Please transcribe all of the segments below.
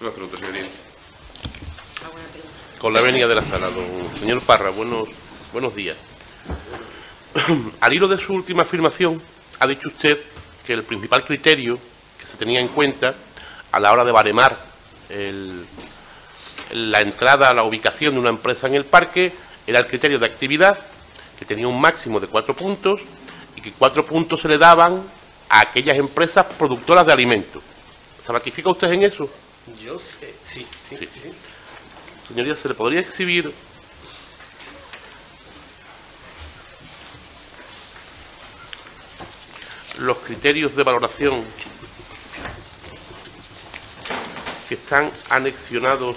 Una pregunta, señoría. Con la venia de la sala, don señor Parra, buenos, buenos días. Al hilo de su última afirmación, ha dicho usted que el principal criterio que se tenía en cuenta a la hora de baremar el- la entrada a la ubicación de una empresa en el parque era el criterio de actividad, que tenía un máximo de cuatro puntos y que cuatro puntos se le daban a aquellas empresas productoras de alimentos. ¿Se ratifica usted en eso? Yo sé, sí, sí, Sí. sí. Señoría, ¿se le podría exhibir los criterios de valoración que están anexionados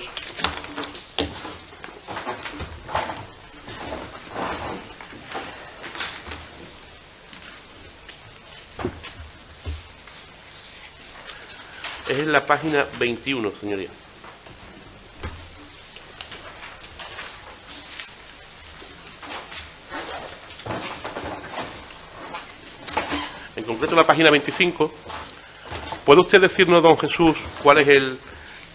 es la página 21, señoría. en concreto la página 25, ¿puede usted decirnos, don Jesús, cuál es el,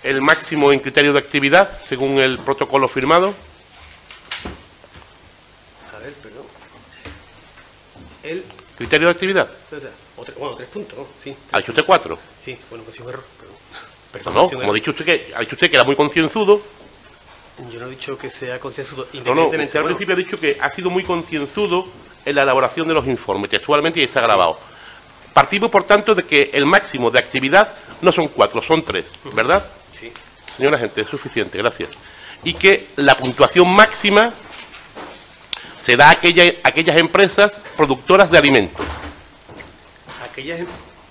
el máximo en criterio de actividad según el protocolo firmado? A ver, perdón. El. ¿Criterio de actividad? otro- bueno, tres puntos, ¿no? Sí. Ha dicho usted cuatro. Sí, bueno, pues sí, un error. Perdón. No, Perdón, no, como ha dicho usted que, ha dicho usted que era muy concienzudo. Yo no he dicho que sea consensuado. No, no, usted Independientemente. al bueno, principio ha dicho que ha sido muy concienzudo en la elaboración de los informes, textualmente y está grabado. Partimos, por tanto, de que el máximo de actividad no son cuatro, son tres, ¿verdad? Sí. Señora gente, es suficiente, gracias. Y que la puntuación máxima se da a aquella- aquellas empresas productoras de alimentos. Aquellas, em-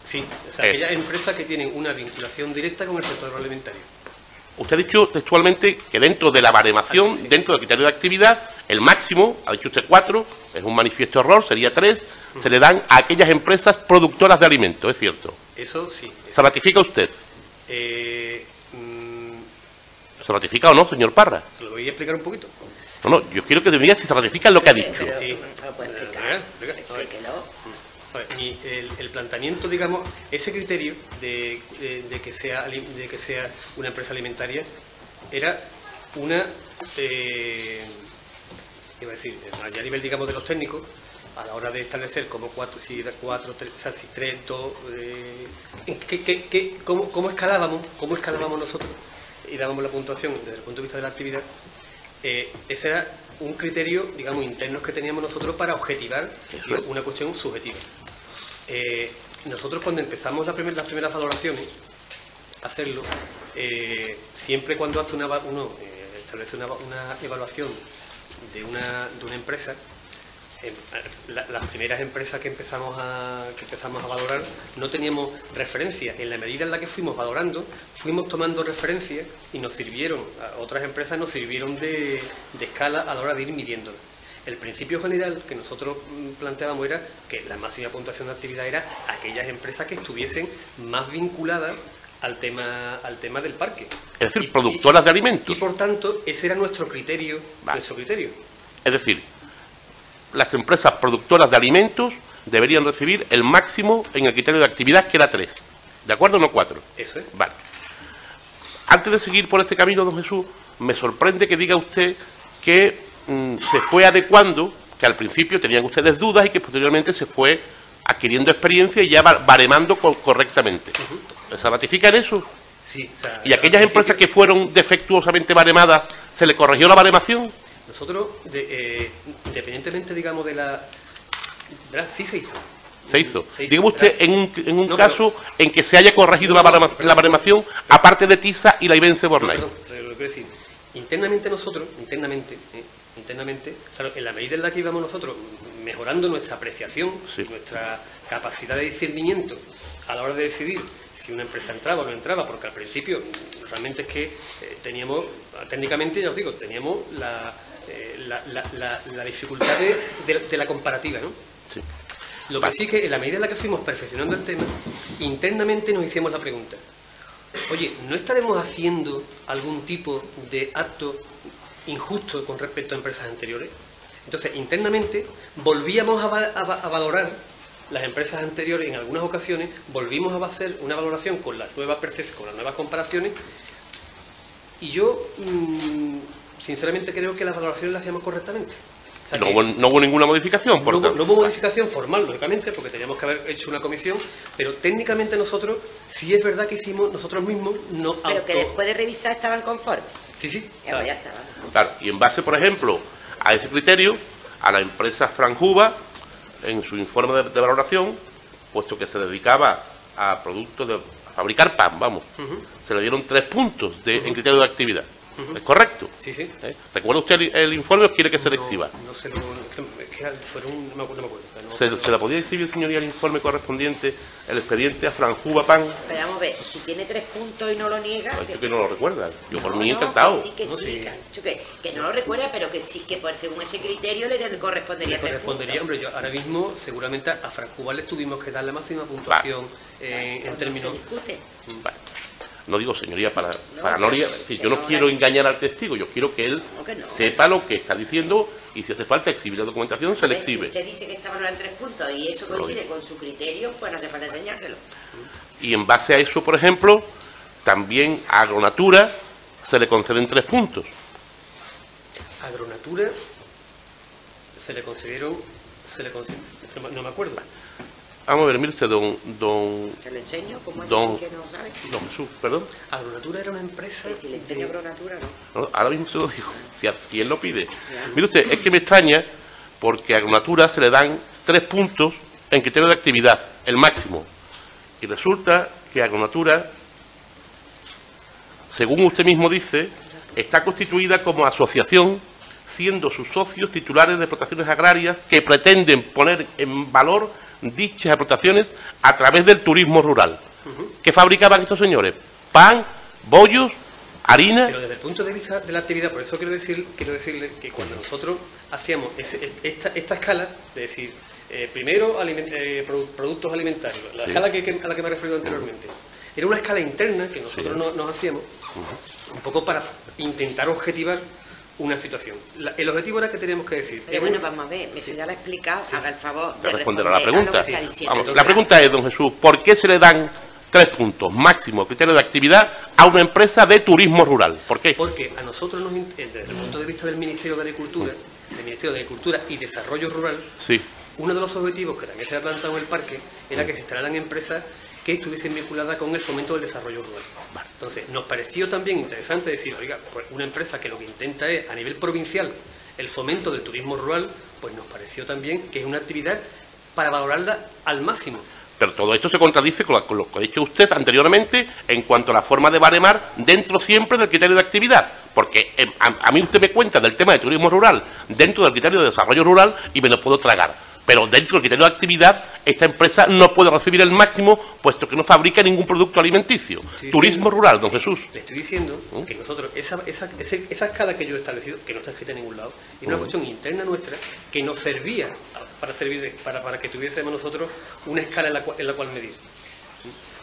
sí, o sea, Eh. aquellas empresas que tienen una vinculación directa con el sector agroalimentario. Usted ha dicho textualmente que dentro de la baremación, dentro del criterio de actividad, el máximo, ha dicho usted cuatro, es un manifiesto error, sería tres, se le dan a aquellas empresas productoras de alimentos, es cierto. Eso sí. ¿Se ratifica usted? Eh, mm, ¿Se ratifica o no, señor Parra? se lo voy a explicar un poquito. No, no, yo quiero que me diga si se ratifica lo que ha dicho. Sí. mi- el, el planteamiento, digamos, ese criterio de, de- que sea, de que sea una empresa alimentaria era una, eh, iba a decir, ya a nivel, digamos, de los técnicos, a la hora de establecer como cuatro, si era cuatro, tres, o sea, si tres, dos, eh, en qué- qué- qué- cómo, cómo escalábamos, cómo escalábamos nosotros y dábamos la puntuación desde el punto de vista de la actividad, eh, ese era un criterio, digamos, interno que teníamos nosotros para objetivar una cuestión subjetiva. Eh, nosotros cuando empezamos la primer- las primeras valoraciones, hacerlo, eh, siempre cuando hace una, uno establece una, una evaluación de una, de una empresa, la- las primeras empresas que empezamos a que empezamos a valorar no teníamos referencias. En la medida en la que fuimos valorando, fuimos tomando referencias y nos sirvieron, a otras empresas nos sirvieron de, de escala a la hora de ir midiéndolas. El principio general que nosotros mm, planteábamos era que la máxima puntuación de actividad era aquellas empresas que estuviesen más vinculadas al tema, al tema del parque. Es decir, Y- productoras de alimentos. Y por tanto, ese era nuestro criterio, Vale. nuestro criterio. Es decir, las empresas productoras de alimentos deberían recibir el máximo en el criterio de actividad, que era tres. ¿De acuerdo o no cuatro? Eso es. Vale. Antes de seguir por este camino, don Jesús, me sorprende que diga usted que mm, se fue adecuando, que al principio tenían ustedes dudas y que posteriormente se fue adquiriendo experiencia y ya baremando co- correctamente. ¿Se ratifica en eso? Sí, o sea, ¿Y aquellas empresas que fueron defectuosamente baremadas, se le corrigió la baremación? Nosotros, de- eh, independientemente, digamos, de la... ¿verdad? Sí se hizo. Se hizo. Se hizo, Dígame usted en un, en un No, caso en que se haya corregido la, la baremación, aparte de Tisa y la Ibense No, Bornay. perdón, lo que decir. Internamente nosotros, internamente, eh, internamente, claro, en la medida en la que íbamos nosotros mejorando nuestra apreciación, Sí. nuestra capacidad de discernimiento a la hora de decidir si una empresa entraba o no entraba, porque al principio realmente es que eh, teníamos, técnicamente ya os digo, teníamos la, eh, la, la- la- la dificultad de, de- de la comparativa, ¿no? Sí. Lo que sí que en la medida en la que fuimos perfeccionando el tema, internamente nos hicimos la pregunta, oye, ¿no estaremos haciendo algún tipo de acto injusto con respecto a empresas anteriores? Entonces, internamente volvíamos a, va- a va- a valorar las empresas anteriores, en algunas ocasiones, volvimos a hacer una valoración con las nuevas percepciones, con las nuevas comparaciones, y yo, mm, sinceramente, creo que las valoraciones las hacíamos correctamente. O sea No hubo, no hubo ninguna modificación, por no, hubo- tanto. no hubo modificación formal, lógicamente, porque teníamos que haber hecho una comisión, pero técnicamente nosotros, sí es verdad que hicimos nosotros mismos, no Pero que después de revisar estaban conformes. Sí, sí. Ya. Claro, y en base, por ejemplo, a ese criterio, a la empresa Franjuba, en su informe de, de valoración, puesto que se dedicaba a productos de a fabricar pan, vamos, se le dieron tres puntos de, en criterio de actividad. ¿Es correcto? Sí, sí. ¿Eh? ¿Recuerda usted el, el informe o quiere que se le exhiba? No, no se lo... Es que fueron... No me acuerdo. No no- ¿Se, se la podía exhibir, señoría, el informe correspondiente, el expediente a Franjuba Pan? Pero vamos a ver, si tiene tres puntos y no lo niega... Ay, que- yo que no lo recuerda. Yo por No, mí no, encantado. que sí, que No, sí, sí. que, no lo recuerda, pero que sí, que por, según ese criterio le, correspondería Le tres correspondería, puntos. hombre, yo ahora mismo seguramente a Fran Cuba le tuvimos que dar la máxima puntuación eh, en no términos... se discute. Vale. No digo, señoría, para, para No, yo no no quiero engañar al testigo, yo quiero que él No, que no. sepa lo que está diciendo y si hace falta exhibir la documentación, se le Hombre, Si exhibe. usted dice que está valorado en tres puntos y eso coincide con su criterio, pues no hace falta enseñárselo. Y en base a eso, por ejemplo, también a Agronatura se le conceden tres puntos. Agronatura se le concedieron... Se le conced- no, me- no me acuerdo. Vamos a ver, mire usted, don, don, ¿Te lo enseño? ¿Cómo es Don- que no sabe? don Jesús, perdón. Agronatura era una empresa... Si le enseño agronatura, no. No, ahora mismo se lo digo, si, a- si él lo pide. Mire usted, es que me extraña porque a Agronatura se le dan tres puntos en criterio de actividad, el máximo. Y resulta que Agronatura, según usted mismo dice, está constituida como asociación, siendo sus socios titulares de explotaciones agrarias que pretenden poner en valor dichas explotaciones a través del turismo rural. ¿Qué fabricaban estos señores? Pan, bollos, harina. Pero desde el punto de vista de la actividad, por eso quiero decir, quiero decirle que cuando nosotros hacíamos ese- esta, esta escala, de decir, eh, primero aliment- eh, produ- productos alimentarios, la Sí. escala que, que- a la que me he referido anteriormente, era una escala interna que nosotros Sí. no- nos hacíamos, un poco para intentar objetivar una situación. La- el objetivo era que teníamos que decir. Pero bueno, vamos a ver, eso ya lo ha explicado, haga el favor de de responder a la pregunta. lo que está diciendo. Vamos, la pregunta es, don Jesús, ¿por qué se le dan tres puntos máximo criterio de actividad a una empresa de turismo rural? ¿Por qué? Porque a nosotros, nos, eh, desde el punto de vista del Ministerio de Agricultura, del Ministerio de Agricultura y Desarrollo Rural, Sí, Uno de los objetivos que también se ha planteado en el parque era que se instalaran empresas que estuviesen vinculadas con el fomento del desarrollo rural. Entonces, nos pareció también interesante decir, oiga, pues una empresa que lo que intenta es, a nivel provincial, el fomento del turismo rural, pues nos pareció también que es una actividad para valorarla al máximo. pero todo esto se contradice con, lo que ha dicho usted anteriormente en cuanto a la forma de baremar dentro siempre del criterio de actividad. Porque a, a mí usted me cuenta del tema de turismo rural dentro del criterio de desarrollo rural y me lo puedo tragar. Pero dentro del criterio de actividad, esta empresa no puede recibir el máximo puesto que no fabrica ningún producto alimenticio. Turismo rural, don Jesús. Le estoy diciendo ¿Mm? que nosotros, esa, esa, ese- esa escala que yo he establecido, que no está escrita en ningún lado, es ¿Mm? una cuestión interna nuestra que nos servía para servir de- para, para que tuviésemos nosotros una escala en la, cual, en la cual medir.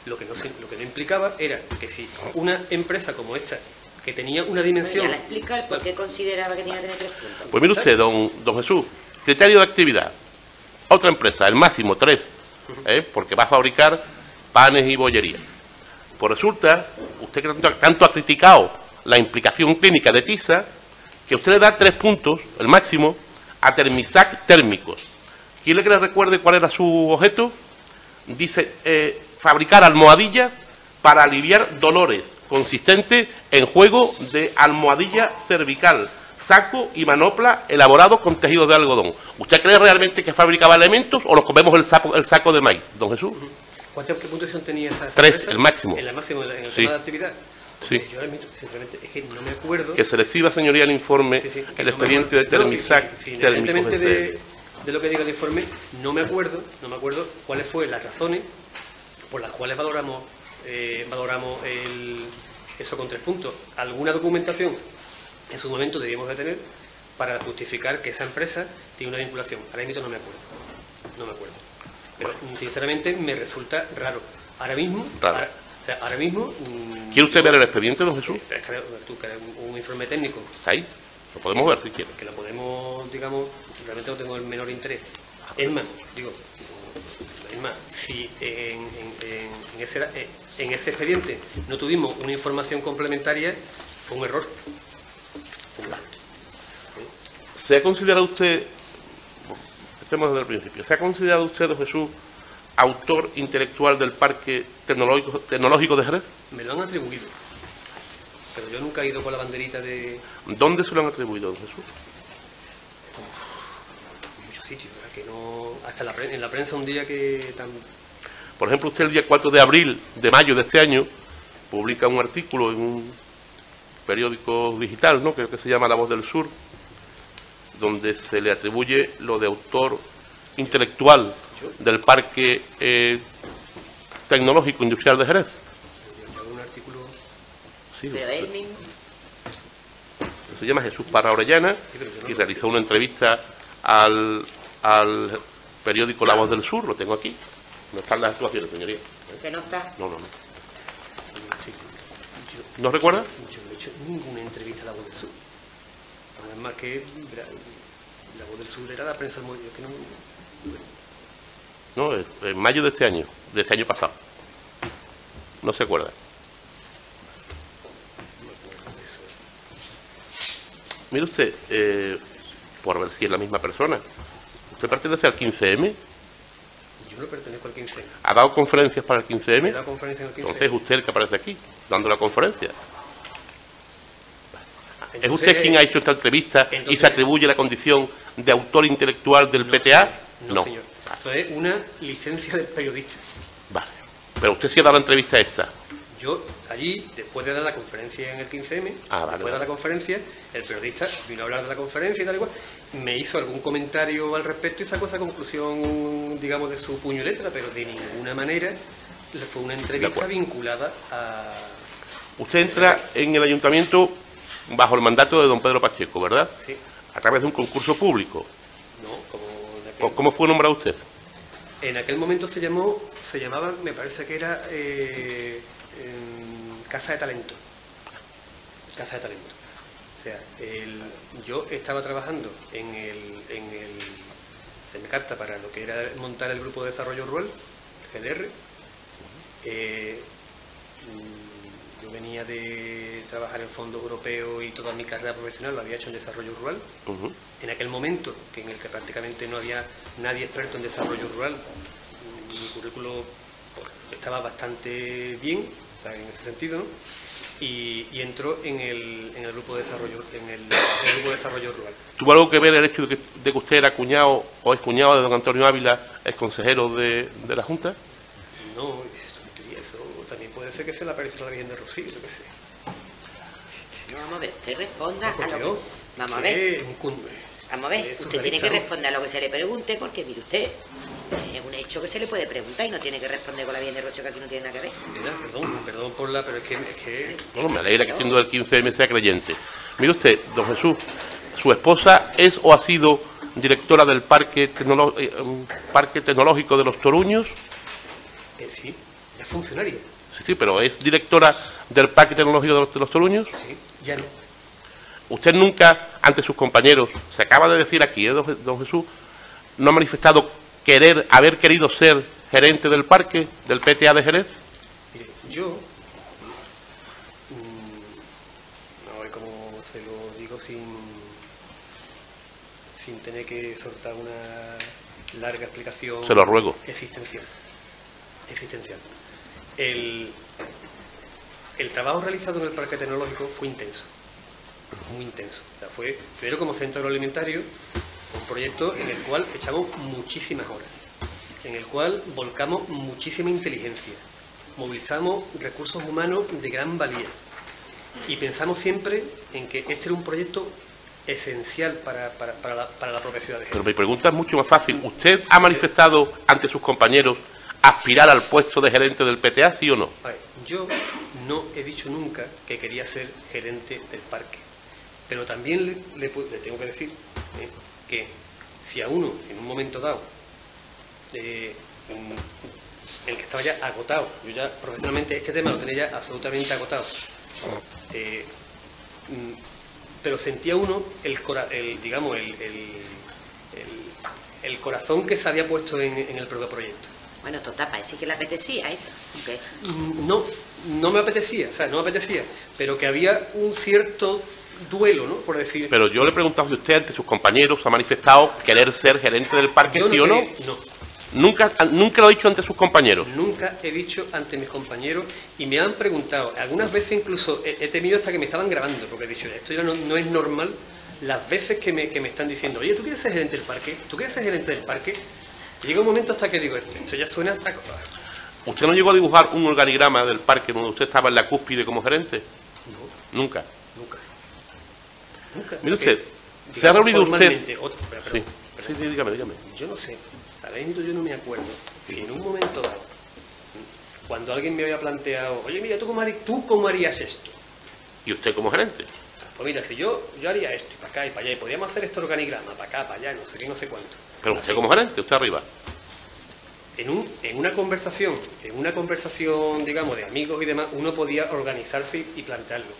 Lo que, no, lo que no implicaba era que si una empresa como esta, que tenía una dimensión... ya le explica el por qué consideraba que tenía que tener tres puntos. Pues mire usted, don, don Jesús, criterio de actividad. Otra empresa, el máximo tres, ¿eh? porque va a fabricar panes y bollería. Pues resulta, usted que tanto, ha criticado la implicación clínica de TISA, que usted le da tres puntos, el máximo, a Termisac térmicos. ¿Quiere que le recuerde cuál era su objeto? Dice, eh, fabricar almohadillas para aliviar dolores, consistente en juego de almohadilla cervical, saco y manopla elaborados con tejido de algodón. ¿Usted cree realmente que fabricaba elementos o nos comemos el saco, el saco de maíz, don Jesús? ¿Cuánta puntuación tenía esa Tres, empresa? el máximo. En el máximo, en, la- el Sí. tema de actividad. Sí. Yo admito, sinceramente, es que no me acuerdo... Que se le exhiba, señoría, el informe, Sí, sí, que el no expediente de. No, Termisac térmicos SL. de, de lo que diga el informe, no me acuerdo, no me acuerdo cuáles fueron las razones por las cuales valoramos, eh, valoramos el- eso con tres puntos. Alguna documentación en su momento debíamos de tener para justificar que esa empresa tiene una vinculación. Ahora mismo no me acuerdo. No me acuerdo. Pero sinceramente me resulta raro. Ahora mismo, Raro. ahora, o sea, ahora mismo. mm, ¿Quiere usted ver el expediente, don Jesús? es que tú, que un, un informe técnico Está ahí. Lo podemos ver si quiere. que lo podemos, digamos, realmente no tengo el menor interés. Es más, digo, Es más, si en, en- en- en ese, eh, en ese expediente no tuvimos una información complementaria, fue un error. ¿Se ha considerado usted, empecemos desde el principio, ¿se ha considerado usted, don Jesús, autor intelectual del Parque Tecnológico, Tecnológico de Jerez? Me lo han atribuido. Pero yo nunca he ido con la banderita de ¿Dónde se lo han atribuido, don Jesús? muchos sitios, ¿verdad? que no hasta la pre- en la prensa un día que tan Por ejemplo, usted el día 4 de abril, de mayo de este año, publica un artículo en un periódico digital, ¿no? Creo que se llama La Voz del Sur, donde se le atribuye lo de autor intelectual del Parque eh, Tecnológico Industrial de Jerez. un artículo Sí, Pero él mismo. se llama Jesús Parra Orellana y realizó una entrevista al, al periódico La Voz del Sur, lo tengo aquí. No están las actuaciones, señoría. Que no está. No, no, no. ¿No recuerda? yo no he hecho ninguna entrevista a la voz del sur. Además que voz del sur era la prensa del movimiento, que no No, en- mayo de este año, de este año pasado. No se acuerda. me acuerdo de eso. Mire usted, eh, por ver si es la misma persona. ¿Usted pertenece al 15M? Yo no pertenezco al 15. ¿Ha dado conferencias para el He 15M? dado conferencia en el 15. Entonces es usted el que aparece aquí, dando la conferencia. ¿Es usted quien ha hecho esta entrevista y se atribuye la condición de autor intelectual del no, PTA? señor. No, señor. Esto es una licencia del periodista. Vale. Pero usted sí ha dado la entrevista esta. Yo allí, después de dar la conferencia en el 15M, Ah, vale, después de dar la conferencia, el periodista vino a hablar de la conferencia y tal y cual, me hizo algún comentario al respecto y sacó esa conclusión, digamos, de su puño y letra, pero de ninguna manera le fue una entrevista vinculada a... Usted entra en el ayuntamiento bajo el mandato de don Pedro Pacheco, ¿verdad? Sí, A través de un concurso público. no, como aquel, ¿Cómo- ¿Cómo fue nombrado usted? en aquel momento se llamó, se llamaba, me parece que era eh, Casa de Talento. Casa de Talento. O sea, el- yo estaba trabajando en el, en el se me capta para lo que era montar el grupo de desarrollo rural, GDR. Eh, yo venía de trabajar en fondos europeos y toda mi carrera profesional lo había hecho en desarrollo rural. En aquel momento, que en el que prácticamente no había nadie experto en desarrollo rural, mi currículo pues, estaba bastante bien, o sea, en ese sentido, ¿no? Y, y entró en el, en el grupo de desarrollo, en el, en el grupo de desarrollo rural. ¿Tuvo algo que ver el hecho de que, de que usted era cuñado o es cuñado de don Antonio Ávila, es consejero de, de la Junta? No, ser que se le apareció la Virgen de Rocío, yo qué sé. No, vamos a ver, usted responda a lo Dios, que... Vamos a ver, vamos a ver. Usted tiene que responder a lo que se le pregunte porque, mire usted, es un hecho que se le puede preguntar y no tiene que responder con la bien de Rocho que aquí no tiene nada que ver. Mira, Perdón, perdón por la, pero es que, es que Bueno, me alegra que siendo del 15M sea creyente. Mire usted, don Jesús, su esposa es o ha sido directora del Parque, Tecnolo- eh, um, Parque Tecnológico de los Toruños. eh, sí, es funcionaria, Sí, sí, pero es directora del Parque Tecnológico de los, de los Toruños. sí, ya no. Usted nunca, ante sus compañeros, se acaba de decir aquí, ¿eh, don Je- don Jesús, no ha manifestado querer, haber querido ser gerente del parque, del PTA de Jerez. Mire, yo, mm, cómo se lo digo sin, sin tener que soltar una larga explicación. Se lo ruego. Existencial. Existencial. El, el trabajo realizado en el parque tecnológico fue intenso. Muy intenso. O sea, fue primero como centro agroalimentario, un proyecto en el cual echamos muchísimas horas, en el cual volcamos muchísima inteligencia, movilizamos recursos humanos de gran valía y pensamos siempre en que este era un proyecto esencial para, para- para la, para la propia ciudad de Pero mi pregunta es mucho más fácil. ¿Usted ha manifestado ante sus compañeros aspirar al puesto de gerente del PTA, sí o no? Ver, yo no he dicho nunca que quería ser gerente del parque, pero también le, tengo que decir eh, que si a uno en un momento dado, eh, el que estaba ya agotado, yo ya profesionalmente este tema lo tenía ya absolutamente agotado, eh, mm, pero sentía uno el, el digamos, el, el- corazón que se había puesto en el propio proyecto. Bueno, total, parece que le apetecía eso. Mm, No, no me apetecía, o sea, no me apetecía, pero que había un cierto duelo, ¿no? Por decir. Pero yo le he preguntado si usted ante sus compañeros ha manifestado querer ser gerente del parque, yo sí o no. quería- no, Nunca, nunca lo ha dicho ante sus compañeros. nunca he dicho ante mis compañeros y me han preguntado, algunas veces incluso he, he temido hasta que me estaban grabando, porque he dicho, esto ya no, no es normal las veces que me, que me están diciendo, oye, ¿tú quieres ser gerente del parque? ¿Tú quieres ser gerente del parque? Y llega un momento hasta que digo, esto, esto ya suena a cosa. ¿Usted no llegó a dibujar un organigrama del parque donde usted estaba en la cúspide como gerente? No, Nunca. nunca. Nunca. Mire Porque, usted, se ha reunido usted. otra- espera, Sí, sí, dígame, dígame. Yo no sé, ahora mismo yo no me acuerdo si en un momento dado, cuando alguien me había planteado, oye, mira, ¿tú cómo, harí- tú cómo harías esto? ¿Y usted como gerente? Pues mira, si yo, yo haría esto, y para acá y para allá, y podríamos hacer este organigrama, para acá, para allá, no sé qué, no sé cuánto. Pero usted como gerente, usted arriba. En, un, en una conversación, en una conversación, digamos, de amigos y demás, uno podía organizarse y, plantearlo.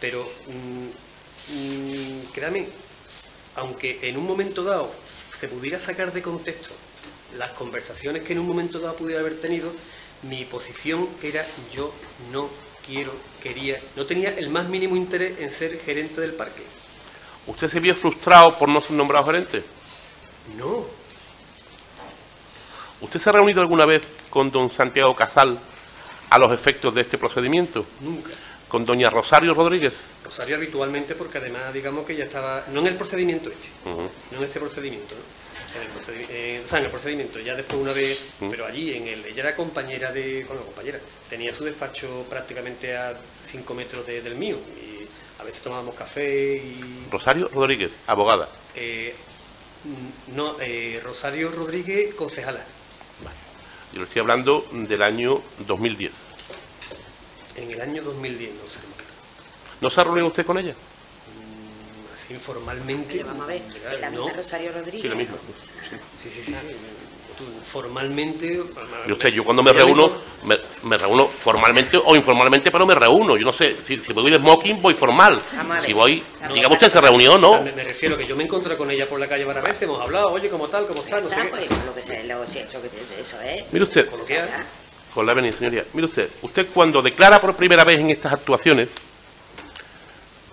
Pero, mm, mm, créame, aunque en un momento dado se pudiera sacar de contexto las conversaciones que en un momento dado pudiera haber tenido, mi posición era yo no quiero, quería, no tenía el más mínimo interés en ser gerente del parque. ¿Usted se vio frustrado por no ser nombrado gerente? No, ¿Usted se ha reunido alguna vez con don Santiago Casal a los efectos de este procedimiento? nunca. ¿Con doña Rosario Rodríguez? Rosario habitualmente porque además digamos que ya estaba, no en el procedimiento este, no en este procedimiento, ¿no? En el, procedi- eh, o sea, en el procedimiento, ya después una vez, pero allí, en el, ella era compañera de, bueno, compañera, tenía su despacho prácticamente a 5 metros de- del mío y a veces tomábamos café y... Rosario Rodríguez, abogada. eh, no, eh, Rosario Rodríguez, concejala, Yo le estoy hablando del año 2010. en el año 2010, no sé, ¿No se ha reunido usted con ella? así informalmente... Pero vamos a ver, la no. misma Rosario Rodríguez. Sí, la misma. Sí, sí, sí. sí. Tú, Formalmente. Yo sé, yo cuando me reúno, me, me reúno formalmente o informalmente, pero me reúno. Yo no sé, si, si voy de smoking, voy formal. Vamos a ver. Si voy, Vamos digamos usted se reunió, ¿no? Me, me refiero que yo me encontré con ella por la calle varias veces, hemos hablado, oye, ¿cómo tal, cómo está? No sé qué. pues, lo que sea, lo- si eso, que es. Mire usted, con la avenida, señoría. Mire usted, usted cuando declara por primera vez en estas actuaciones,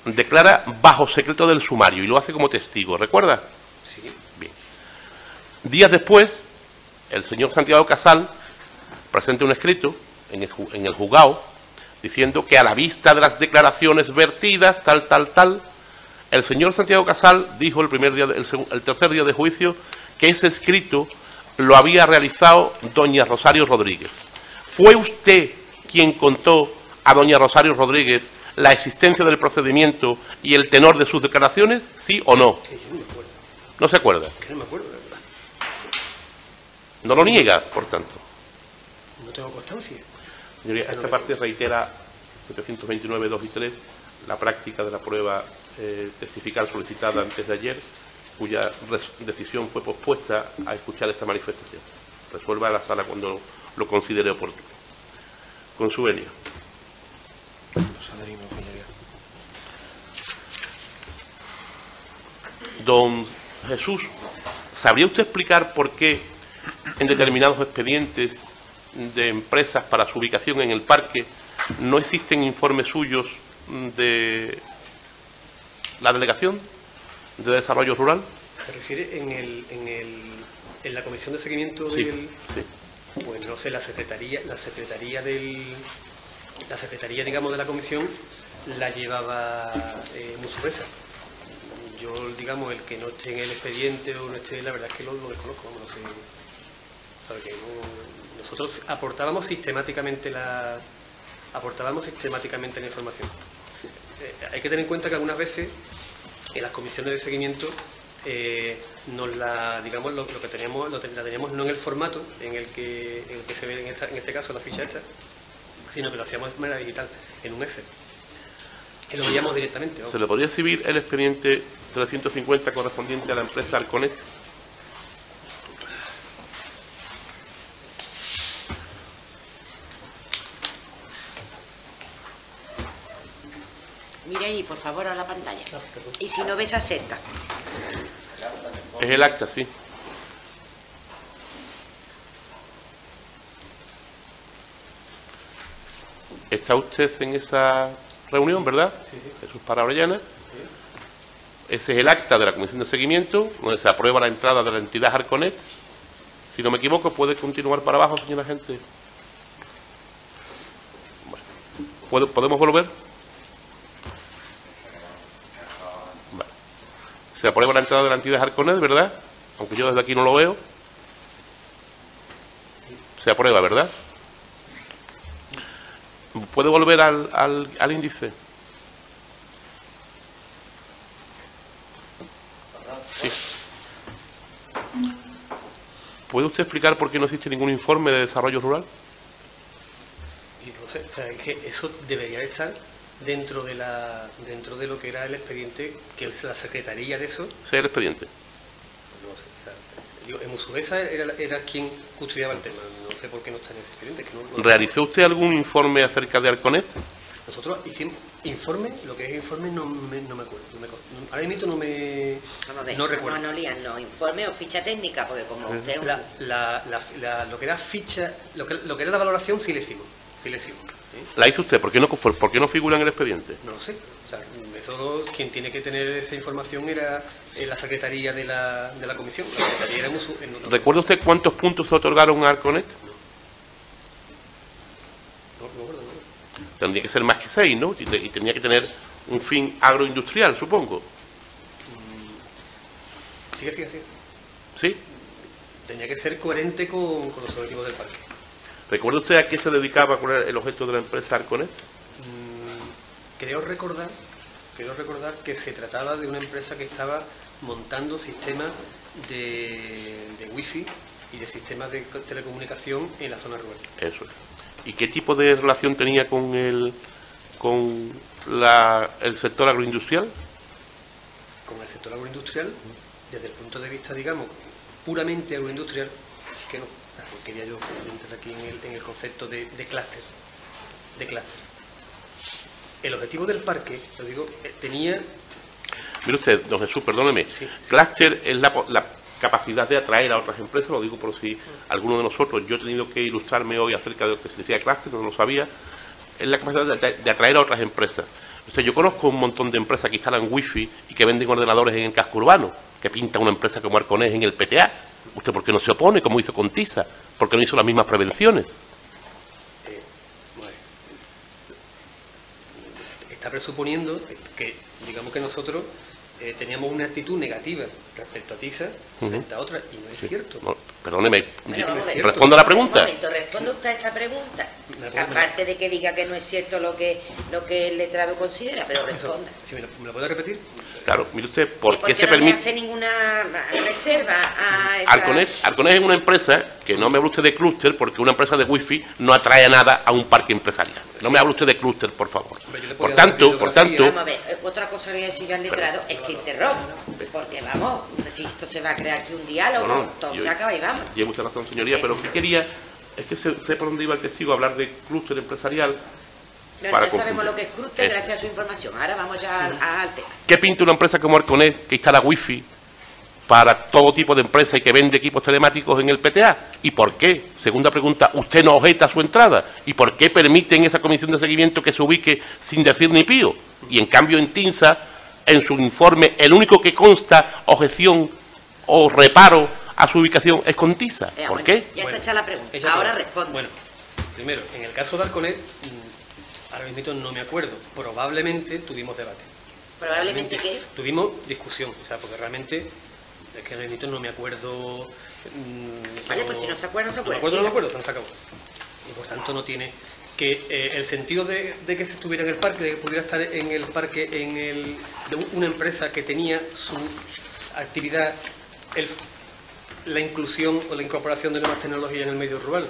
declara bajo secreto del sumario y lo hace como testigo, ¿recuerda? Sí. Bien. Días después, el señor Santiago Casal presenta un escrito en el, juzgado diciendo que a la vista de las declaraciones vertidas, tal, tal, tal, el señor Santiago Casal dijo el, primer día, de- el, tercer día de juicio que ese escrito lo había realizado doña Rosario Rodríguez. ¿Fue usted quien contó a doña Rosario Rodríguez la existencia del procedimiento y el tenor de sus declaraciones? ¿Sí o no? Que yo no me acuerdo. ¿No se acuerda? Que no me acuerdo, verdad. No lo niega, por tanto. No tengo constancia. Señoría, esta parte reitera 729, 2 y 3, la práctica de la prueba eh, testifical solicitada antes de ayer, cuya decisión fue pospuesta a escuchar esta manifestación. Resuelva la sala cuando lo considere oportuno. Consuelia. Don Jesús, ¿sabría usted explicar por qué en determinados expedientes de empresas para su ubicación en el parque no existen informes suyos de la delegación de desarrollo rural? ¿Se refiere en, el, en, el, en la comisión de seguimiento Sí, del. sí. Pues no sé, la secretaría, la secretaría del. La secretaría, digamos, de la comisión la llevaba eh, Musurresa. Yo, digamos, el que no esté en el expediente o no esté, la verdad es que lo, lo desconozco, no sé. Que nosotros aportábamos sistemáticamente la aportábamos sistemáticamente la información. Eh, hay que tener en cuenta que algunas veces en las comisiones de seguimiento eh, nos la digamos lo, que teníamos lo teníamos no en el formato en el que, en el que se ve en, este caso la ficha esta sino que lo hacíamos de manera digital en un Excel y lo veíamos directamente. ¿Se le podría exhibir el expediente 350 correspondiente a la empresa Arconet? Mira ahí, por favor, a la pantalla. Ah, y si no ves, acerca. Es el acta, sí. Está usted en esa reunión, ¿verdad? Sí, sí. Jesús Parabrellana. Sí. Ese es el acta de la Comisión de Seguimiento, donde se aprueba la entrada de la entidad Arconet. Si no me equivoco, puede continuar para abajo, señora gente. Bueno. ¿Podemos volver? Se aprueba la entrada de la entidad Arconet, ¿verdad? Aunque yo desde aquí no lo veo. Se aprueba, ¿verdad? ¿Puede volver al, al, al índice? Sí. ¿Puede usted explicar por qué no existe ningún informe de desarrollo rural? Y no sé, o sea, es que eso debería de estar dentro de la dentro de lo que era el expediente, que es la secretaría de eso, es el expediente. no sé, o sea, digo, en Musubesa era, era quien custodiaba el tema, no sé por qué no está en ese expediente. que no- no- ¿Realizó usted algún informe acerca de Arconet? Nosotros hicimos informe, lo que es informe no me, no me acuerdo, no me, no- ahora mismo no me Vamos ver, no recuerdo. no, no lían, no, informe o ficha técnica, porque como usted es un- La, la- la- la- lo que era ficha, lo que, lo que era la valoración sí le hicimos, sí le hicimos. ¿La hizo usted? ¿Por qué no, por qué no figura en el expediente? No lo sé. O sea, eso quien tiene que tener esa información era eh, la secretaría de la, de la comisión. La secretaría era Musu- en otro- ¿Recuerda usted cuántos puntos se otorgaron a Arconet? no, no, no, no. Tendría que ser más que seis, ¿no? Y, te- y tenía que tener un fin agroindustrial, supongo. Sigue, sigue, sigue. ¿Sí? Tenía que ser coherente con, con los objetivos del parque. ¿Recuerda usted a qué se dedicaba con el, objeto de la empresa Arconet? Mm, creo recordar, creo recordar que se trataba de una empresa que estaba montando sistemas de, de wifi y de sistemas de co- telecomunicación en la zona rural. Eso es. ¿Y qué tipo de relación tenía con el, con la, el sector agroindustrial? con el sector agroindustrial desde el punto de vista, digamos, puramente agroindustrial, que no, quería yo entrar aquí en el, en el concepto de, de clúster, de clúster. El objetivo del parque, lo digo, eh, tenía, Mire usted, don Jesús, perdóneme. Sí, sí. Cluster es la, capacidad de atraer a otras empresas, lo digo por si alguno de nosotros, yo he tenido que ilustrarme hoy acerca de lo que significa cluster, no lo sabía, es la capacidad de, de atraer a otras empresas. O sea, yo conozco un montón de empresas que instalan wifi y que venden ordenadores en el casco urbano, que pinta una empresa como Arconés en el PTA. ¿Usted por qué no se opone, como hizo con TISA? ¿Por qué no hizo las mismas prevenciones? eh, está presuponiendo que, digamos que nosotros eh, teníamos una actitud negativa respecto a TISA frente a otras, y no es cierto. No, perdóneme, Pero vamos a la pregunta. Un momento, responda usted a esa pregunta. Aparte de que diga que no es cierto lo que, lo que el letrado considera, pero Eso, responda. si me lo, me lo puede repetir, Claro, mire usted, ¿por ¿Y qué se no le permite...? hace ninguna reserva a esa... Arconet, Arconet es una empresa que no me hable usted de clúster porque una empresa de wifi no atrae a nada a un parque empresarial. No me hable usted de clúster, por favor. Por tanto, por tanto, Vamos a ver, eh, otra cosa que voy a decir yo al letrado es que interrumpa, porque vamos, si esto se va a crear aquí un diálogo, No, no, entonces yo- acaba y vamos. lleva usted razón, señoría, pero ¿qué quería? Es que se- por dónde iba el testigo a hablar de clúster empresarial. Para ya sabemos lo que es cruce Eh. gracias a su información. Ahora vamos ya al, al tema. ¿Qué pinta una empresa como Arconet que instala wifi para todo tipo de empresas y que vende equipos telemáticos en el PTA? ¿Y por qué? Segunda pregunta, ¿usted no objeta su entrada? ¿Y por qué permite en esa comisión de seguimiento que se ubique sin decir ni pío? Y en cambio en TINSA, en su informe, el único que consta objeción o reparo a su ubicación es con TISA. Eh, ¿Por bueno, qué? Ya está hecha la pregunta. ella Ahora responde. Bueno, primero, en el caso de Arconet, mm, ahora mismo no me acuerdo, probablemente tuvimos debate. Probablemente que... Tuvimos discusión, o sea, porque realmente es que ahora mismo no me acuerdo. mm, Vale, pues si no se acuerda, no se No me acuerda, acuerdo, no me acuerdo, se han sacado. Y por tanto no tiene que eh, el sentido de, de que se estuviera en el parque, de que pudiera estar en el parque en el, de una empresa que tenía su actividad, la inclusión o la incorporación de nuevas tecnologías en el medio rural,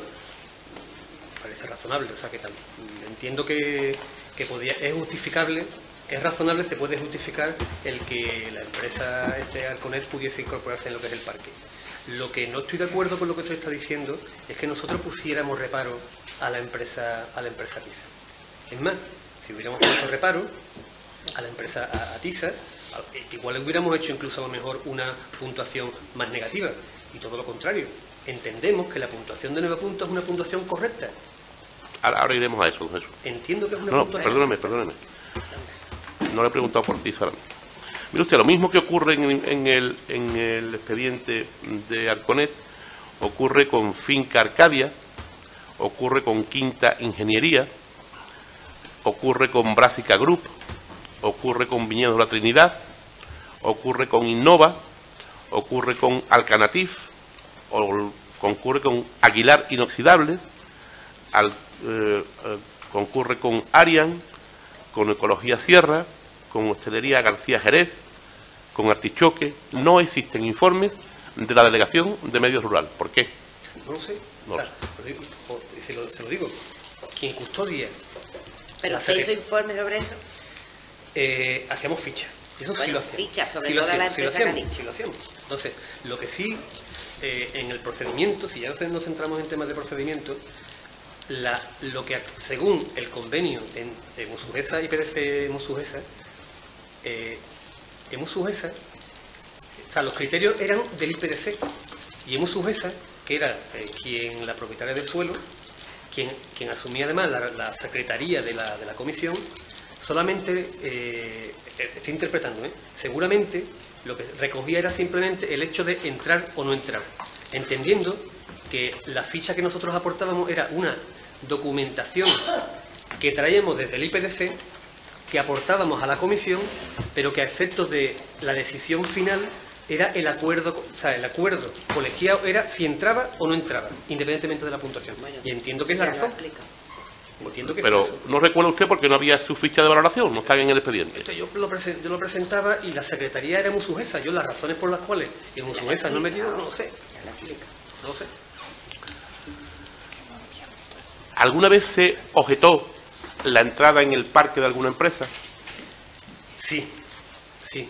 parece razonable. O sea que entiendo que, es justificable, es razonable, se puede justificar el que la empresa este Arconet pudiese incorporarse en lo que es el parque. Lo que no estoy de acuerdo con lo que usted está diciendo es que nosotros pusiéramos reparo a la empresa a la empresa TISA. Es más, si hubiéramos puesto reparo a la empresa a, a TISA, igual hubiéramos hecho incluso a lo mejor una puntuación más negativa. Y todo lo contrario, entendemos que la puntuación de 9 puntos es una puntuación correcta. ahora, ahora iremos a eso, Jesús. Entiendo que es una No, no, puntuación- perdóneme, perdóneme. No le he preguntado por ti solamente. Mire usted, lo mismo que ocurre en, en el, en el expediente de Arconet, ocurre con Finca Arcadia, ocurre con Quinta Ingeniería, ocurre con Brásica Group, ocurre con Viñedos de la Trinidad, ocurre con Innova, ocurre con Alcanatif, o- concurre con Aguilar Inoxidables, al- eh, eh, concurre con Arian, con Ecología Sierra, con Hostelería García Jerez, con Artichoque. No existen informes de la Delegación de Medio Rural. ¿Por qué? No lo sé. No lo se, lo, se lo digo. Quien custodia, Pero CP. hizo informe sobre eso. Eh, hacíamos ficha. Y eso sí lo hacemos. ficha sobre Sí lo toda la hacemos, sí lo que hacemos, dicho. sí lo hacemos. Entonces, lo que sí, eh, en el procedimiento, si ya nos nos centramos en temas de procedimiento, la, lo que según el convenio en, de Musugesa y PDC Musugesa, eh, en Musugesa, o sea, los criterios eran del IPDC y en Musugesa, que era eh, quien la propietaria del suelo, quien, quien asumía además la, la secretaría de la, de la comisión, solamente, eh, estoy interpretando, ¿eh? seguramente lo que recogía era simplemente el hecho de entrar o no entrar, entendiendo que la ficha que nosotros aportábamos era una documentación que traíamos desde el IPDC, que aportábamos a la comisión, pero que a efectos de la decisión final era el acuerdo, o sea, el acuerdo colegiado era si entraba o no entraba, independientemente de la puntuación. Y entiendo que es la razón. Entiendo que Pero no recuerda usted porque no había su ficha de valoración, no está en el expediente. Esto yo lo, yo lo presentaba y la secretaría era Musugesa. Yo las razones por las cuales en Musugesa no me dio, no lo sé. No sé. ¿Alguna vez se objetó la entrada en el parque de alguna empresa? Sí, sí.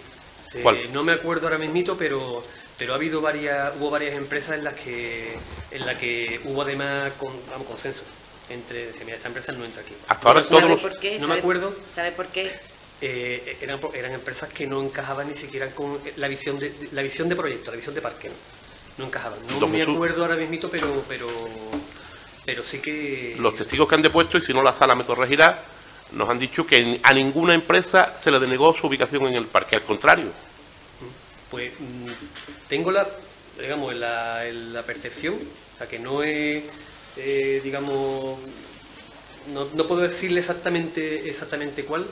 ¿Cuál? No me acuerdo ahora mismito, pero pero ha habido varias, hubo varias empresas en las que en las que hubo además con, vamos, consenso entre decir, mira, esta empresa no entra aquí. Hasta ahora No me todos acuerdo- los- ¿Por qué? No me ¿Sabe- acuerdo. ¿Sabe por qué? eh, eran, eran empresas que no encajaban ni siquiera con la visión de, la visión de proyecto, la visión de parque, ¿no? No encajaban. No me acuerdo ahora mismito, pero pero pero sí que Los testigos que han depuesto, y si no la sala me corregirá, nos han dicho que a ninguna empresa se le denegó su ubicación en el parque. Al contrario, pues mm, tengo la digamos la, la percepción o sea que no es eh, digamos no, no puedo decirle exactamente exactamente cuál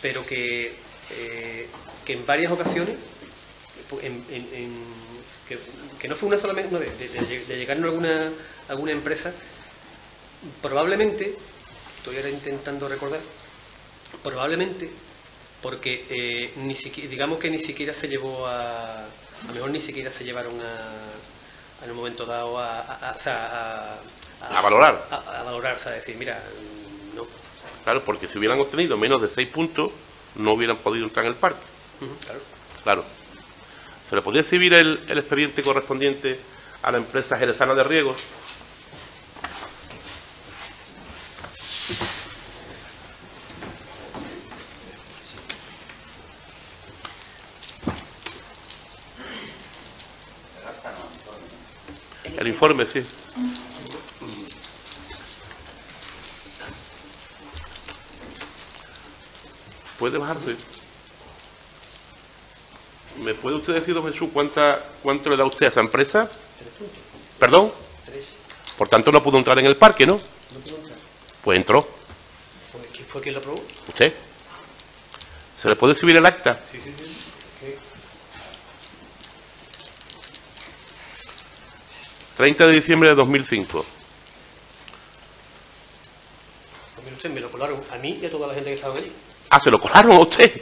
pero que eh, que en varias ocasiones que, no fue una solamente vez de, de- de llegar a alguna alguna empresa probablemente estoy ahora intentando recordar probablemente porque eh, ni siquiera, digamos que ni siquiera se llevó a, a lo mejor ni siquiera se llevaron a, en un momento dado a, a- a- valorar. a, a valorar, o sea, decir, mira, no, claro, porque si hubieran obtenido menos de seis puntos, no hubieran podido entrar en el parque. Claro. Claro. ¿Se le podría exhibir el, el expediente correspondiente a la empresa jerezana de riegos? El informe, sí. Puede bajarse. ¿Me puede usted decir, don Jesús, cuánta, cuánto le da usted a esa empresa? ¿Perdón? Tres, Por tanto, no pudo entrar en el parque, ¿no? no pudo entrar. Pues entró. ¿Quién fue quien lo aprobó? ¿Usted? ¿Se le puede exhibir el acta? Sí, sí, sí. 30 de diciembre de 2005. Pues mire usted, me lo colaron a mí y a toda la gente que estaban allí. Ah, ¿se lo colaron a usted?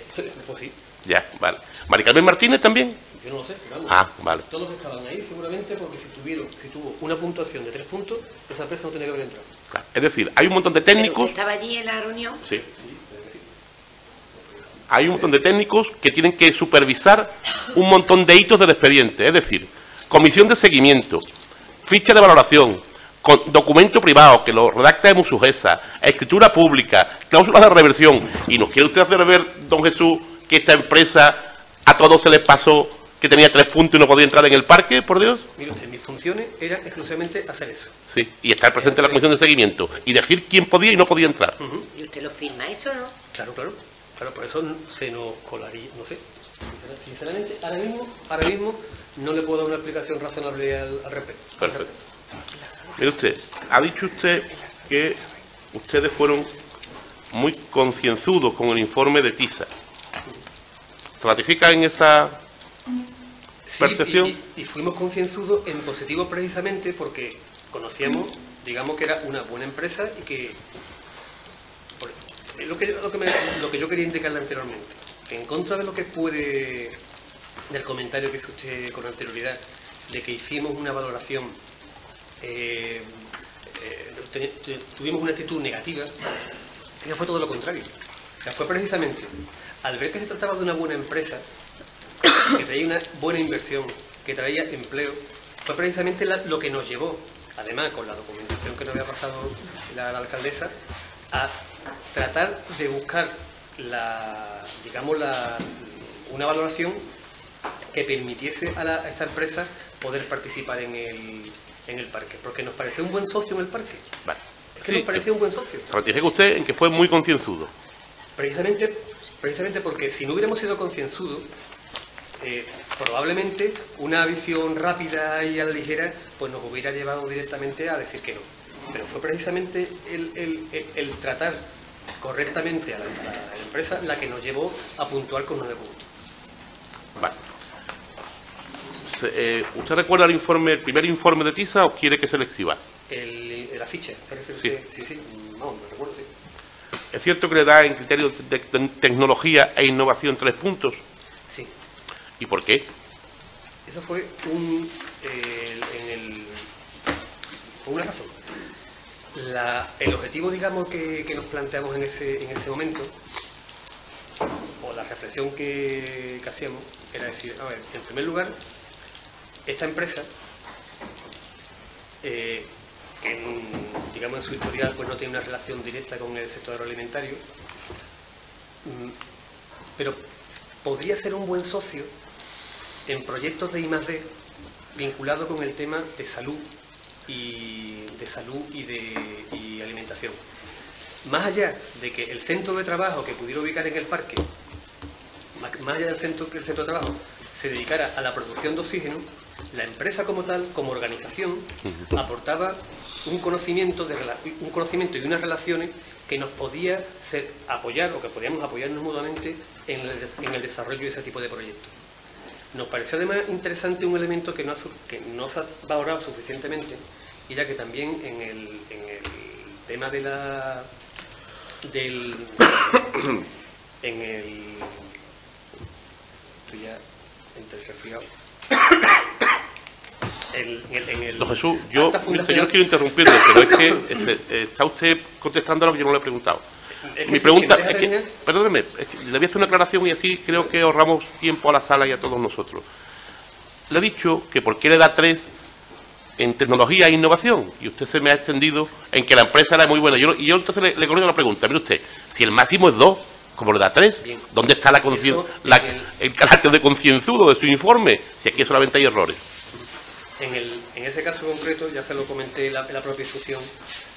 Pues sí, Ya, vale. ¿Mari Carmen Martínez también? yo no lo sé, pero vamos. Ah, vale. Todos los que estaban ahí seguramente porque si tuvieron, si tuvo una puntuación de tres puntos, esa empresa no tenía que haber entrado. Claro. Es decir, hay un montón de técnicos... estaba allí en la reunión. Sí. Hay un montón de técnicos que tienen que supervisar un montón de hitos del expediente. Es decir, comisión de seguimiento, ficha de valoración, con documento privado que lo redacta de Musugesa, escritura pública, cláusulas de reversión. ¿Y nos quiere usted hacer ver, don Jesús, que esta empresa a todos se les pasó que tenía tres puntos y no podía entrar en el parque, por Dios? Mire usted, mis funciones eran exclusivamente hacer eso. Sí, y estar presente en la comisión de seguimiento y decir quién podía y no podía entrar. ¿Y usted lo firma eso, no? Claro, claro. Claro, por eso se nos colaría, no sé. Sinceramente, ahora mismo, ahora mismo no le puedo dar una explicación razonable al, al respecto. Perfecto. Mire usted, ha dicho usted que ustedes fueron muy concienzudos con el informe de TISA. ¿Se ratifica en esa Sí, percepción? Y, y- y fuimos concienzudos en positivo precisamente porque conocíamos, digamos que era una buena empresa y que... por- lo que, lo que, me- lo que yo quería indicarle anteriormente. En contra de lo que puede... del comentario que hizo usted con anterioridad, de que hicimos una valoración... eh, eh, tuvimos una actitud negativa, que fue todo lo contrario. O sea, fue precisamente al ver que se trataba de una buena empresa, que traía una buena inversión, que traía empleo, fue precisamente lo que nos llevó, además con la documentación que nos había pasado la, la alcaldesa, a tratar de buscar la, digamos, la, una valoración que permitiese a, la- a esta empresa poder participar en el, en el parque, porque nos pareció un buen socio en el parque. Vale. Es que Sí, nos pareció un buen socio. se ratifica usted en que fue muy concienzudo. Precisamente, precisamente porque si no hubiéramos sido concienzudos, eh, probablemente una visión rápida y a la ligera pues nos hubiera llevado directamente a decir que no. Pero fue precisamente el, el- el- el tratar correctamente a la, a la empresa la que nos llevó a puntuar con nueve puntos. Vale. Eh, ¿Usted recuerda el informe, el primer informe de TISA o quiere que se le exhiba? El, el afiche, ¿se refiere Sí. sí, sí, no, me recuerdo, sí. ¿Es cierto que le da en criterios de, de tecnología e innovación tres puntos? Sí, ¿Y por qué? Eso fue un, eh, en el, por una razón. La- el objetivo, digamos, que, que nos planteamos en ese, en ese momento, o la reflexión que, que hacíamos, era decir, a ver, en primer lugar, esta empresa, eh, en, digamos en su historial pues no tiene una relación directa con el sector agroalimentario, mm, pero podría ser un buen socio en proyectos de I+D vinculado con el tema de salud y de salud y de alimentación. Más allá de que el centro de trabajo que pudiera ubicar en el parque, más allá del centro el centro de trabajo se dedicara a la producción de oxígeno, la empresa como tal, como organización, aportaba un conocimiento de un conocimiento y unas relaciones que nos podía ser apoyar o que podíamos apoyarnos mutuamente en el, des- en el desarrollo de ese tipo de proyectos. Nos pareció además interesante un elemento que no, ha que no se ha valorado suficientemente, y era que también en el, en el tema de la del en el estoy ya entre en el, en el Don Jesús, yo, señor, quiero interrumpirle, pero es que eh, está usted contestando a lo que yo no le he preguntado. Es que Mi pregunta es que, perdóneme, es que le voy a hacer una aclaración y así creo que ahorramos tiempo a la sala y a todos nosotros. Le he dicho que por qué le da tres en tecnología e innovación y usted se me ha extendido en que la empresa era muy buena. Yo, y yo entonces le, le corrijo la pregunta, mire usted, si el máximo es dos, ¿cómo le da tres? Bien. ¿Dónde está la Eso la- el carácter de concienzudo de su informe? Si aquí solamente hay errores. En, el, en ese caso concreto, ya se lo comenté en la, la propia discusión,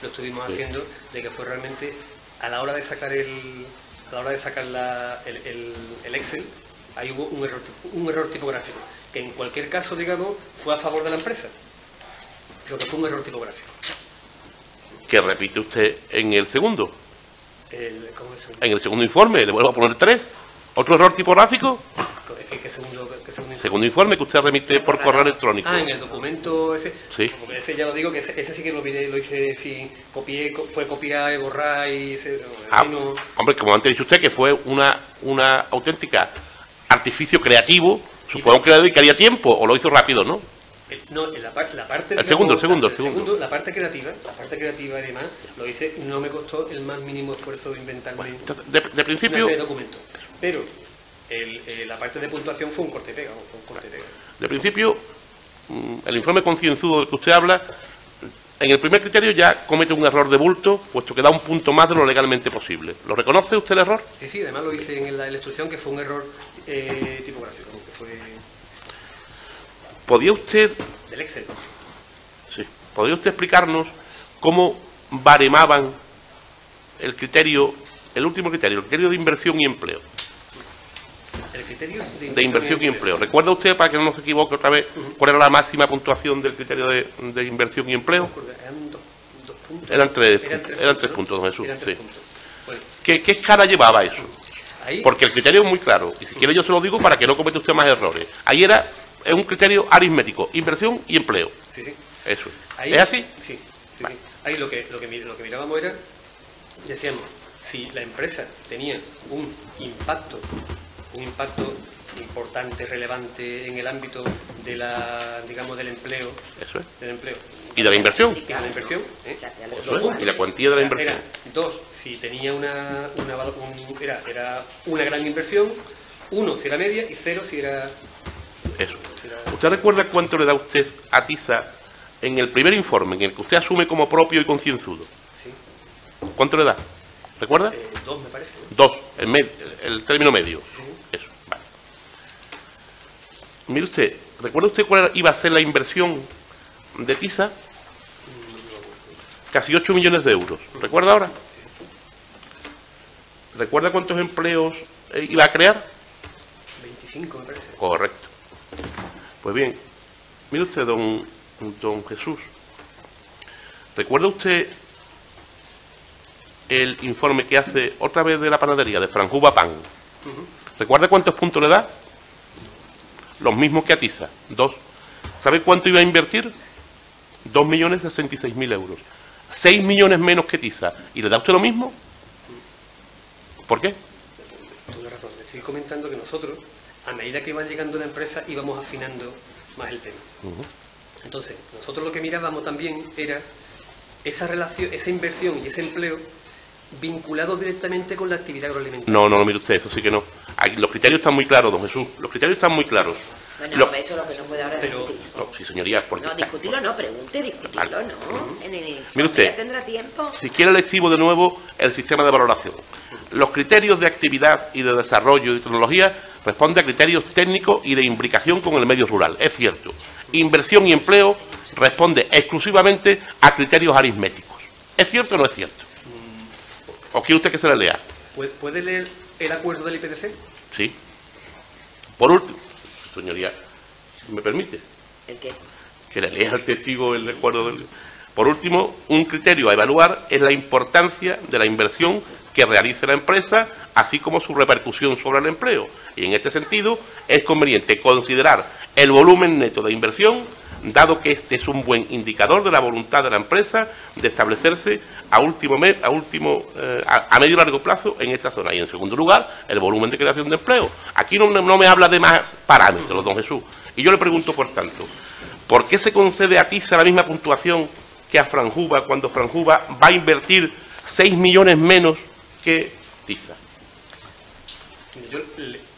lo estuvimos haciendo, de que fue realmente a la hora de sacar el, a la hora de sacar la- el, el- el Excel, ahí hubo un error, un error tipográfico, que en cualquier caso, digamos, fue a favor de la empresa, pero que fue un error tipográfico. Que repite usted en el segundo. El, ¿cómo es? En el segundo informe, le vuelvo a poner tres. ¿Otro error tipográfico? ¿Qué, qué segundo, qué segundo informe? Segundo informe que usted remite por correo electrónico. Ah, en el documento ese. Sí. Ese ya lo digo, que ese, ese sí que lo, hice sin copié, co- fue copiar y borrar y ese, Ah, no- hombre, como antes ha dicho usted, que fue una, una auténtica artificio creativo, supongo que le dedicaría tiempo, o lo hizo rápido, ¿no? el- no, en la, par- la parte El segundo, el segundo, el segundo. la parte creativa, la parte creativa y demás, lo hice, no me costó el más mínimo esfuerzo de inventarme Entonces, de, principio, documentos. Pero el- eh, la parte de puntuación fue un corte pega, un corte pega. de principio, mm, el informe concienzudo del que usted habla, en el primer criterio ya comete un error de bulto, puesto que da un punto más de lo legalmente posible. ¿Lo reconoce usted el error? Sí, sí, además lo hice en la, en la instrucción que fue un error eh, tipográfico, que fue ¿Podría usted, del Excel. sí, podría usted explicarnos cómo baremaban el criterio, el último criterio, el criterio de inversión y empleo? De, De inversión y empleo. ¿Recuerda usted, para que no se equivoque otra vez, cuál era la máxima puntuación del criterio de, de inversión y empleo? Eran dos, dos puntos. Eran tres- Eran eran tres puntos, don Jesús, sí. puntos. Bueno, ¿Qué, qué escala llevaba eso? ahí, Porque el criterio es muy claro, y si quiere yo se lo digo para que no cometa usted más errores. Ahí era es un criterio aritmético, inversión y empleo. sí, sí. Eso. Ahí- ¿Es así? Sí, sí, sí. Ahí lo que, lo, que, lo que mirábamos era, decíamos, si la empresa tenía un impacto, un impacto importante, relevante en el ámbito de la, digamos, del empleo, Eso es. del empleo, ¿Y de la inversión? y de la inversión, ¿eh? Eso es. Y la cuantía de la inversión. era, dos, si tenía una, una un- era, era una gran inversión, uno si era media y cero si era... Eso. si era- ¿Usted recuerda cuánto le da usted a TISA en el primer informe, en el que usted asume como propio y concienzudo? sí, ¿Cuánto le da? ¿Recuerda? eh, dos me parece. ¿no? Dos, el, el término medio. Mire usted, ¿recuerda usted cuál iba a ser la inversión de TISA? Casi 8 millones de euros. ¿Recuerda ahora? ¿Recuerda cuántos empleos eh, iba a crear? 25 me parece. Correcto. Pues bien, mire usted, don, don Jesús. ¿Recuerda usted el informe que hace otra vez de la panadería, de Franjuba Pan? ¿Recuerda cuántos puntos le da? Los mismos que a Tiza, dos. ¿Sabe cuánto iba a invertir? Dos millones sesenta y seis mil euros. Seis millones menos que Tiza. ¿Y le da usted lo mismo? ¿Por qué? Tienes razón. Estoy comentando que nosotros, a medida que iba llegando la empresa, íbamos afinando más el tema. Entonces, nosotros lo que mirábamos también era esa relación, esa inversión y ese empleo vinculado directamente con la actividad agroalimentaria. No, no, no, mire usted, eso sí que no. Aquí los criterios están muy claros, don Jesús. Los criterios están muy claros. Bueno, Lo- eso es lo que no puede ahora Pero- discutir. No, sí, señoría, porque No, está- discutirlo no, pregunte, discutirlo Vale. no. En el- Mire usted. Ya tendrá tiempo. Si quiere le exhibo de nuevo el sistema de valoración. Los criterios de actividad y de desarrollo y tecnología responden a criterios técnicos y de imbricación con el medio rural. Es cierto. Inversión y empleo responde exclusivamente a criterios aritméticos. ¿Es cierto o no es cierto? ¿O quiere usted que se le lea? ¿Puede, puede leer el acuerdo del IPDC? Sí. Por último, señoría, si me permite. ¿El qué? que le lea al testigo el acuerdo del... Por último, un criterio a evaluar es la importancia de la inversión que realice la empresa, así como su repercusión sobre el empleo. Y en este sentido, es conveniente considerar el volumen neto de inversión, dado que este es un buen indicador de la voluntad de la empresa de establecerse a último, me- a, último eh, a, medio y largo plazo en esta zona. Y en segundo lugar, el volumen de creación de empleo. Aquí no, no me habla de más parámetros, don Jesús. Y yo le pregunto, por tanto, ¿Por qué se concede a TISA la misma puntuación que a Franjuba cuando Franjuba va a invertir 6 millones menos que TISA? Yo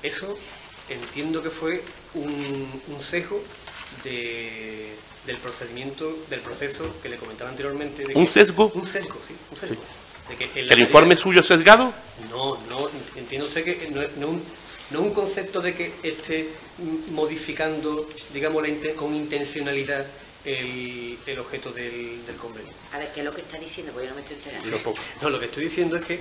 eso entiendo que fue un, un de- del procedimiento, del proceso que le comentaba anteriormente. de ¿Un que- sesgo? Un sesgo, sí, un sesgo. De que en la ¿El informe suyo es sesgado? No, no, entiende usted que no es no un, no un concepto de que esté modificando, digamos, la con intencionalidad el, el objeto del, del convenio. A ver, ¿qué es lo que está diciendo? Porque yo no me estoy enterando. No, lo que estoy diciendo es que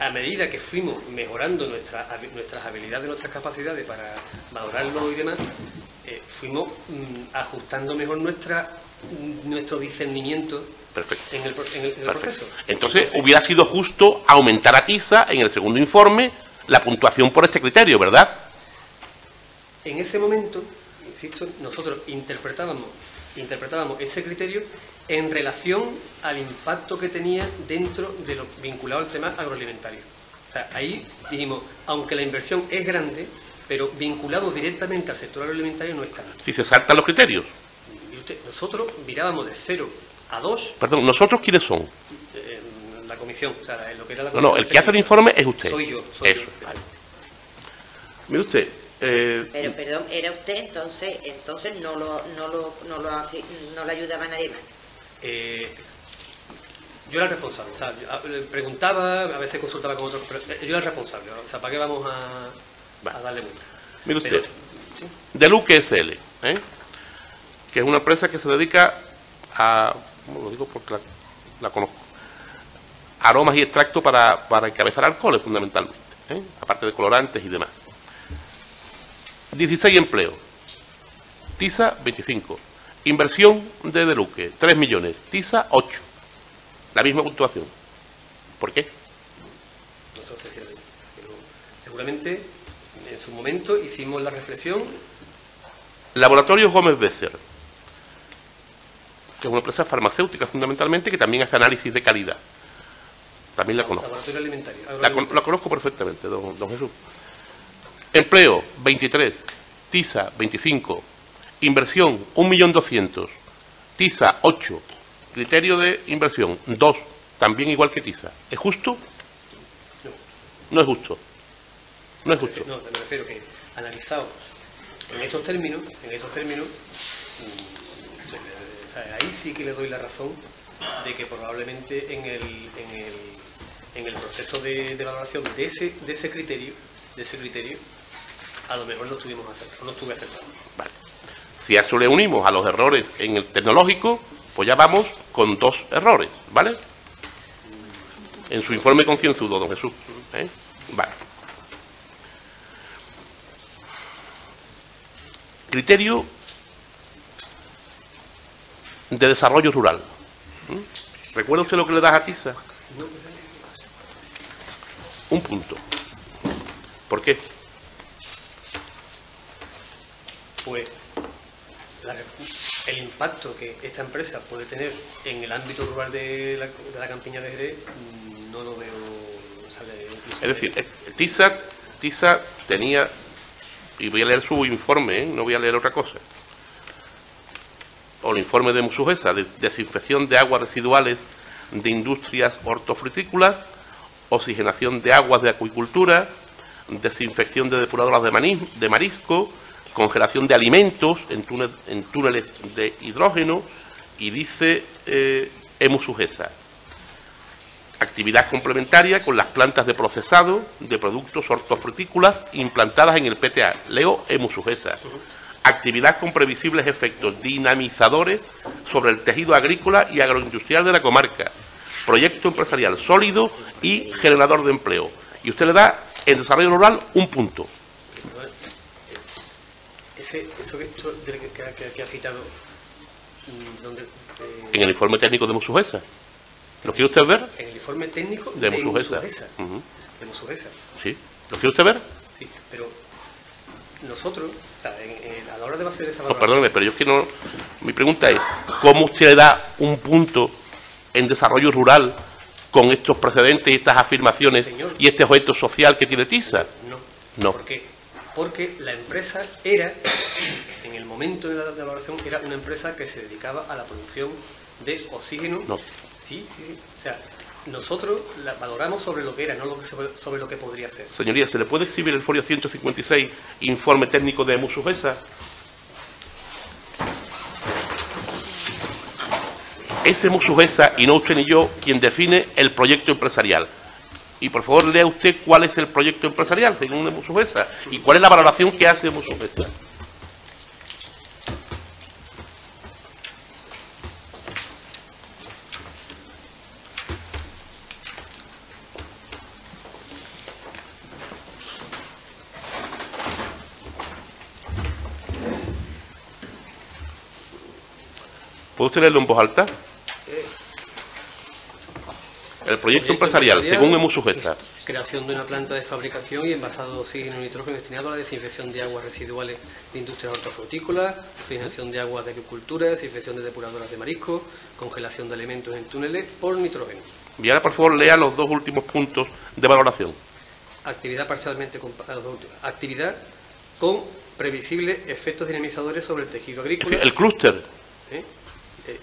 a medida que fuimos mejorando nuestra, nuestras habilidades, nuestras capacidades para valorarlo y demás, eh, fuimos mm, ajustando mejor nuestra, mm, nuestro discernimiento Perfecto. en el, pro- en el- en el perfecto. proceso. Entonces, hubiera sido justo aumentar a TISA en el segundo informe la puntuación por este criterio, ¿verdad? En ese momento, insisto, nosotros interpretábamos, interpretábamos ese criterio en relación al impacto que tenía dentro de lo vinculado al tema agroalimentario. O sea, ahí dijimos, aunque la inversión es grande, pero vinculado directamente al sector agroalimentario no es tanto. Si se saltan los criterios. Y usted- nosotros mirábamos de 0 a 2 Perdón, ¿nosotros quiénes son? en la comisión, o sea, lo que era la No, no, el que hace el informe es usted. Soy yo, soy Eso, yo. vale. Mire usted, eh, Pero, perdón, era usted, entonces entonces no lo, no lo, no lo, no le ayudaba a nadie más. Eh, yo era el responsable, o sea, yo, preguntaba, a veces consultaba con otros, pero eh, yo era el responsable, o sea, ¿para qué vamos a, darle vuelta? mire usted, Pero- sí, de Luque SL, ¿eh? que es una empresa que se dedica a, lo digo porque la, conozco, aromas y extractos para, para encabezar alcoholes fundamentalmente, ¿eh? aparte de colorantes y demás. 16 empleos, TISA 25, inversión de Deluque 3 millones, TISA 8, la misma puntuación. ¿Por qué? seguramente en su momento hicimos la reflexión. Laboratorio Gómez Besser, que es una empresa farmacéutica fundamentalmente que también hace análisis de calidad. También la conozco. Laboratorio alimentario. La, conozco perfectamente, don, Jesús. Empleo, 23. TISA, 25. Inversión, 1.200.000. TISA, 8. Criterio de inversión, 2. También igual que TISA. ¿Es justo? No. No es justo. No es justo. No, me refiero que analizado en estos términos, en estos términos, mm, ahí sí que le doy la razón de que probablemente en el, en el, en el proceso de, valoración de ese, de ese criterio, de ese criterio, a lo mejor no estuvimos no estuve acertado. Vale. Si a eso le unimos a los errores en el tecnológico, pues ya vamos con dos errores, ¿vale? En su informe concienzudo, don Jesús. ¿eh? Vale. Criterio de desarrollo rural. ¿Mm? ¿Recuerda usted lo que le das a TISA? Un punto. ¿Por qué? Pues el impacto que esta empresa puede tener en el ámbito rural de la, campiña de Jerez no lo veo. es decir, TISA, TISA tenía y voy a leer su informe, ¿eh? no voy a leer otra cosa. O el informe de Musujesa, de desinfección de aguas residuales de industrias hortofrutícolas, oxigenación de aguas de acuicultura, desinfección de depuradoras de, marisco, congelación de alimentos en, túneles de hidrógeno y dice eh, actividad complementaria con las plantas de procesado de productos hortofrutícolas implantadas en el PTA. Leo emusujesa. Actividad con previsibles efectos dinamizadores sobre el tejido agrícola y agroindustrial de la comarca. Proyecto empresarial sólido y generador de empleo. Y usted le da en desarrollo rural un punto. Ese, eso que, ha citado, mm, eh, en el informe técnico de Musujesa. ¿Lo quiere usted ver? En el informe técnico de, de. Sí. ¿Lo quiere usted ver? Sí, pero nosotros, o sea, en, a la hora de hacer esa valoración... No, perdóneme, pero yo es que no... Mi pregunta es, ¿cómo usted le da un punto en desarrollo rural con estos precedentes y estas afirmaciones y este objeto social que tiene TISA? No. No. ¿Por qué? Porque la empresa era, en el momento de la, valoración, era una empresa que se dedicaba a la producción de oxígeno no. Sí, sí, O sea, nosotros la valoramos sobre lo que era, no sobre, lo que podría ser. Señoría, ¿se le puede exhibir el folio 156, informe técnico de Musujesa? Es Musujesa y no usted ni yo quien define el proyecto empresarial. Y por favor lea usted cuál es el proyecto empresarial según Musujesa y cuál es la valoración que hace Musujesa. ¿Puedo usted leerlo en voz alta? El proyecto empresarial, según Emusujesa. Creación de una planta de fabricación y envasado de oxígeno y nitrógeno destinado a la desinfección de aguas residuales de industrias hortofrutícolas, oxigenación de aguas de agricultura, desinfección de depuradoras de marisco, congelación de alimentos en túneles por nitrógeno. Y ahora, por favor, lea los dos últimos puntos de valoración. Actividad parcialmente actividad con previsibles efectos dinamizadores sobre el tejido agrícola. el clúster. ¿Eh? Eh,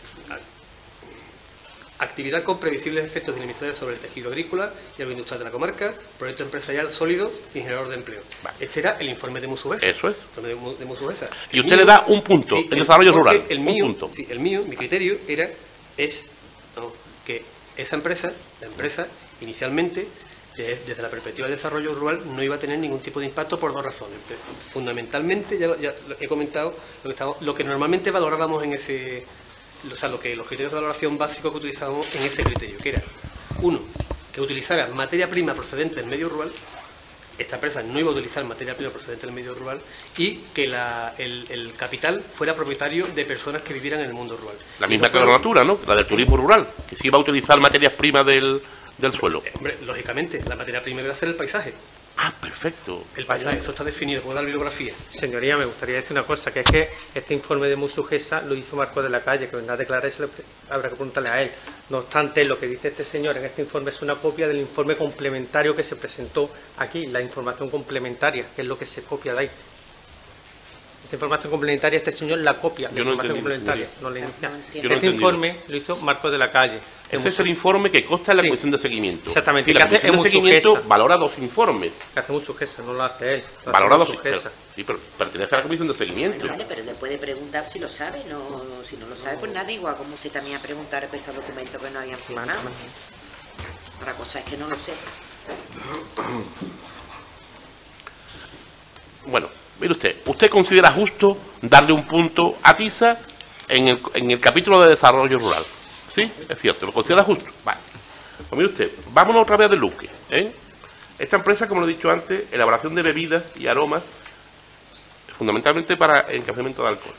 actividad con previsibles efectos dinamizadores sobre el tejido agrícola y agroindustrial de la comarca, proyecto empresarial sólido y generador de empleo. Este era el informe de Musubesa. Eso es. De, de y usted le da un punto en desarrollo rural. El mío, un punto. Sí, el mío, mi criterio era es que esa empresa, la empresa, inicialmente desde la perspectiva del desarrollo rural no iba a tener ningún tipo de impacto por dos razones. Fundamentalmente, ya, ya he comentado, lo que, estamos, lo que normalmente valorábamos en ese, o sea, lo que, los criterios de valoración básicos que utilizábamos en ese criterio, que era, uno, que utilizara materia prima procedente del medio rural, esta empresa no iba a utilizar materia prima procedente del medio rural y que el, capital fuera propietario de personas que vivieran en el mundo rural. La misma que la natura, ¿no? La del turismo rural, que sí iba a utilizar materias primas del, del suelo. Hombre, lógicamente, la materia prima debe ser el paisaje. Ah, perfecto. El paisaje, eso está definido por la bibliografía. Señoría, me gustaría decir una cosa, que es que este informe de Musugesa lo hizo Marco de la Calle, que vendrá a declarar y habrá que preguntarle a él. No obstante, lo que dice este señor en este informe es una copia del informe complementario que se presentó aquí, la información complementaria, que es lo que se copia de ahí. Esa información complementaria, este señor la copia, la información complementaria, no la inicia. este informe lo hizo Marco de la Calle. Ese es el informe que consta en la comisión de seguimiento. Exactamente. la comisión de seguimiento valora dos informes. Que hace un sujesa, no lo hace él. valora dos informes. Sí, pero pertenece a la comisión de seguimiento. vale, pero le puede preguntar si lo sabe. No, si no lo sabe, pues nada, igual como usted también ha preguntado respecto a documentos que no habían firmado. Otra cosa es que no lo sé. Bueno, Mire usted, ¿usted considera justo darle un punto a TISA en el, en el capítulo de desarrollo rural? ¿Sí? Es cierto, ¿lo considera justo? Vale. Pues mire usted, vámonos otra vez de Luque. ¿eh? Esta empresa, como lo he dicho antes, elaboración de bebidas y aromas, fundamentalmente para encapsulamiento de alcohol.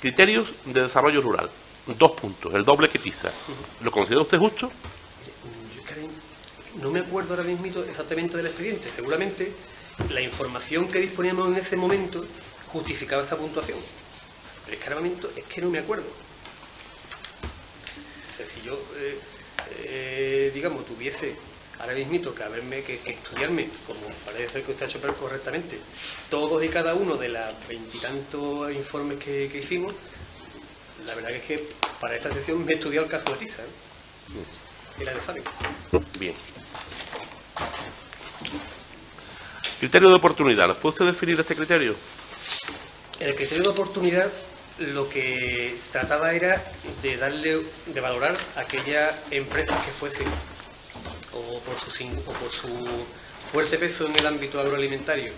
Criterios de desarrollo rural. Dos puntos, el doble que TISA. ¿Lo considera usted justo? no me acuerdo ahora mismo exactamente del expediente. Seguramente la información que disponíamos en ese momento justificaba esa puntuación. Pero es que ahora momento es que no me acuerdo. O sea, si yo, eh, eh, digamos, tuviese ahora mismo que haberme que, estudiarme, como parece que usted ha hecho correctamente, todos y cada uno de los veintitantos informes que, hicimos, la verdad es que para esta sesión me he estudiado el caso de TISA. ¿eh? Y la de Bien. Criterio de oportunidad. puede usted definir este criterio? El criterio de oportunidad lo que trataba era de darle, de valorar aquellas empresas que fuesen, o por su, fuerte peso en el ámbito agroalimentario,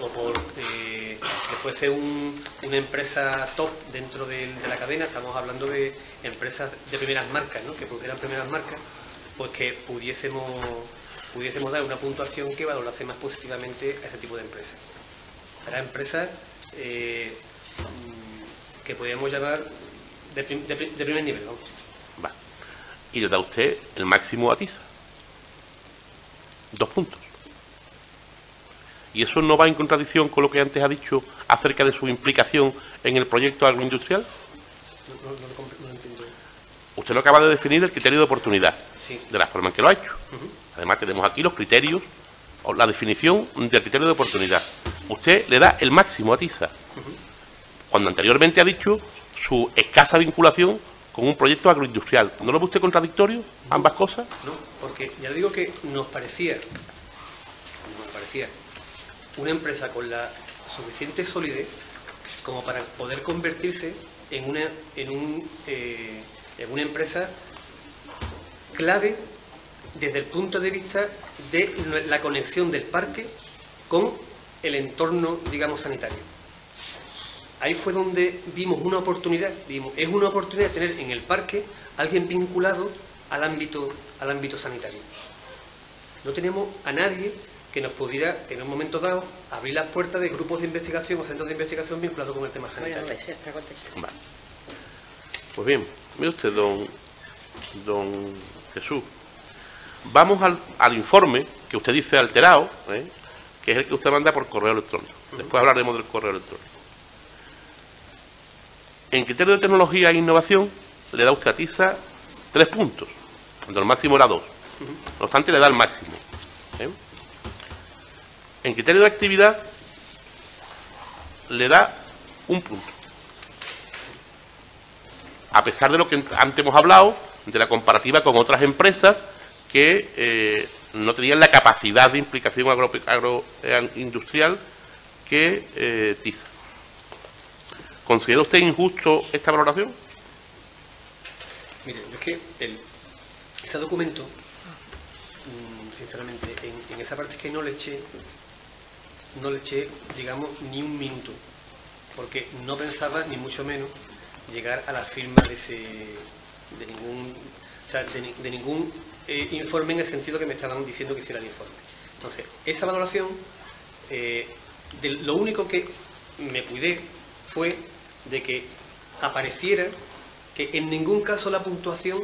o por eh, que fuese una empresa top dentro de, la cadena, estamos hablando de empresas de primeras marcas, ¿no? que porque eran primeras marcas, pues que pudiésemos pudiésemos dar una puntuación que valorase más positivamente a este tipo de empresas. Para empresas eh, que podríamos llamar de, primer nivel. Va. Y le da usted el máximo a TISA. Dos puntos. ¿Y eso no va en contradicción con lo que antes ha dicho acerca de su implicación en el proyecto agroindustrial? No, no, entiendo. Usted lo acaba de definir el criterio de oportunidad, de la forma en que lo ha hecho. Además tenemos aquí los criterios, o la definición del criterio de oportunidad. Usted le da el máximo a TISA, cuando anteriormente ha dicho su escasa vinculación con un proyecto agroindustrial. ¿No lo ve usted contradictorio, ambas cosas? No, porque ya le digo que nos parecía, nos parecía una empresa con la suficiente solidez como para poder convertirse en una, en un, eh, en una empresa clave desde el punto de vista de la conexión del parque con el entorno, digamos, sanitario. Ahí fue donde vimos una oportunidad, vimos, es una oportunidad de tener en el parque alguien vinculado al ámbito, al ámbito sanitario. No tenemos a nadie que nos pudiera, en un momento dado, abrir las puertas de grupos de investigación o centros de investigación vinculados con el tema sanitario. Pues bien, mire usted, don, don Jesús, Vamos al, informe que usted dice alterado, ¿eh? que es el que usted manda por correo electrónico. Después hablaremos del correo electrónico. En criterio de tecnología e innovación, le da usted a TISA tres puntos, cuando el máximo era dos. No obstante, le da el máximo. ¿eh? En criterio de actividad, le da un punto. A pesar de lo que antes hemos hablado, de la comparativa con otras empresas que eh, no tenían la capacidad de implicación agroindustrial que eh, TISA. ¿Considera usted injusto esta valoración? Mire, es que el, ese documento mm, sinceramente, en, esa parte es que no le eché, no le eché, digamos, ni un minuto, porque no pensaba, ni mucho menos, llegar a la firma de ese, de ningún, de ningún eh, informe en el sentido que me estaban diciendo que hiciera el informe. Entonces, esa valoración, eh, de- lo único que me cuidé fue de que apareciera que en ningún caso la puntuación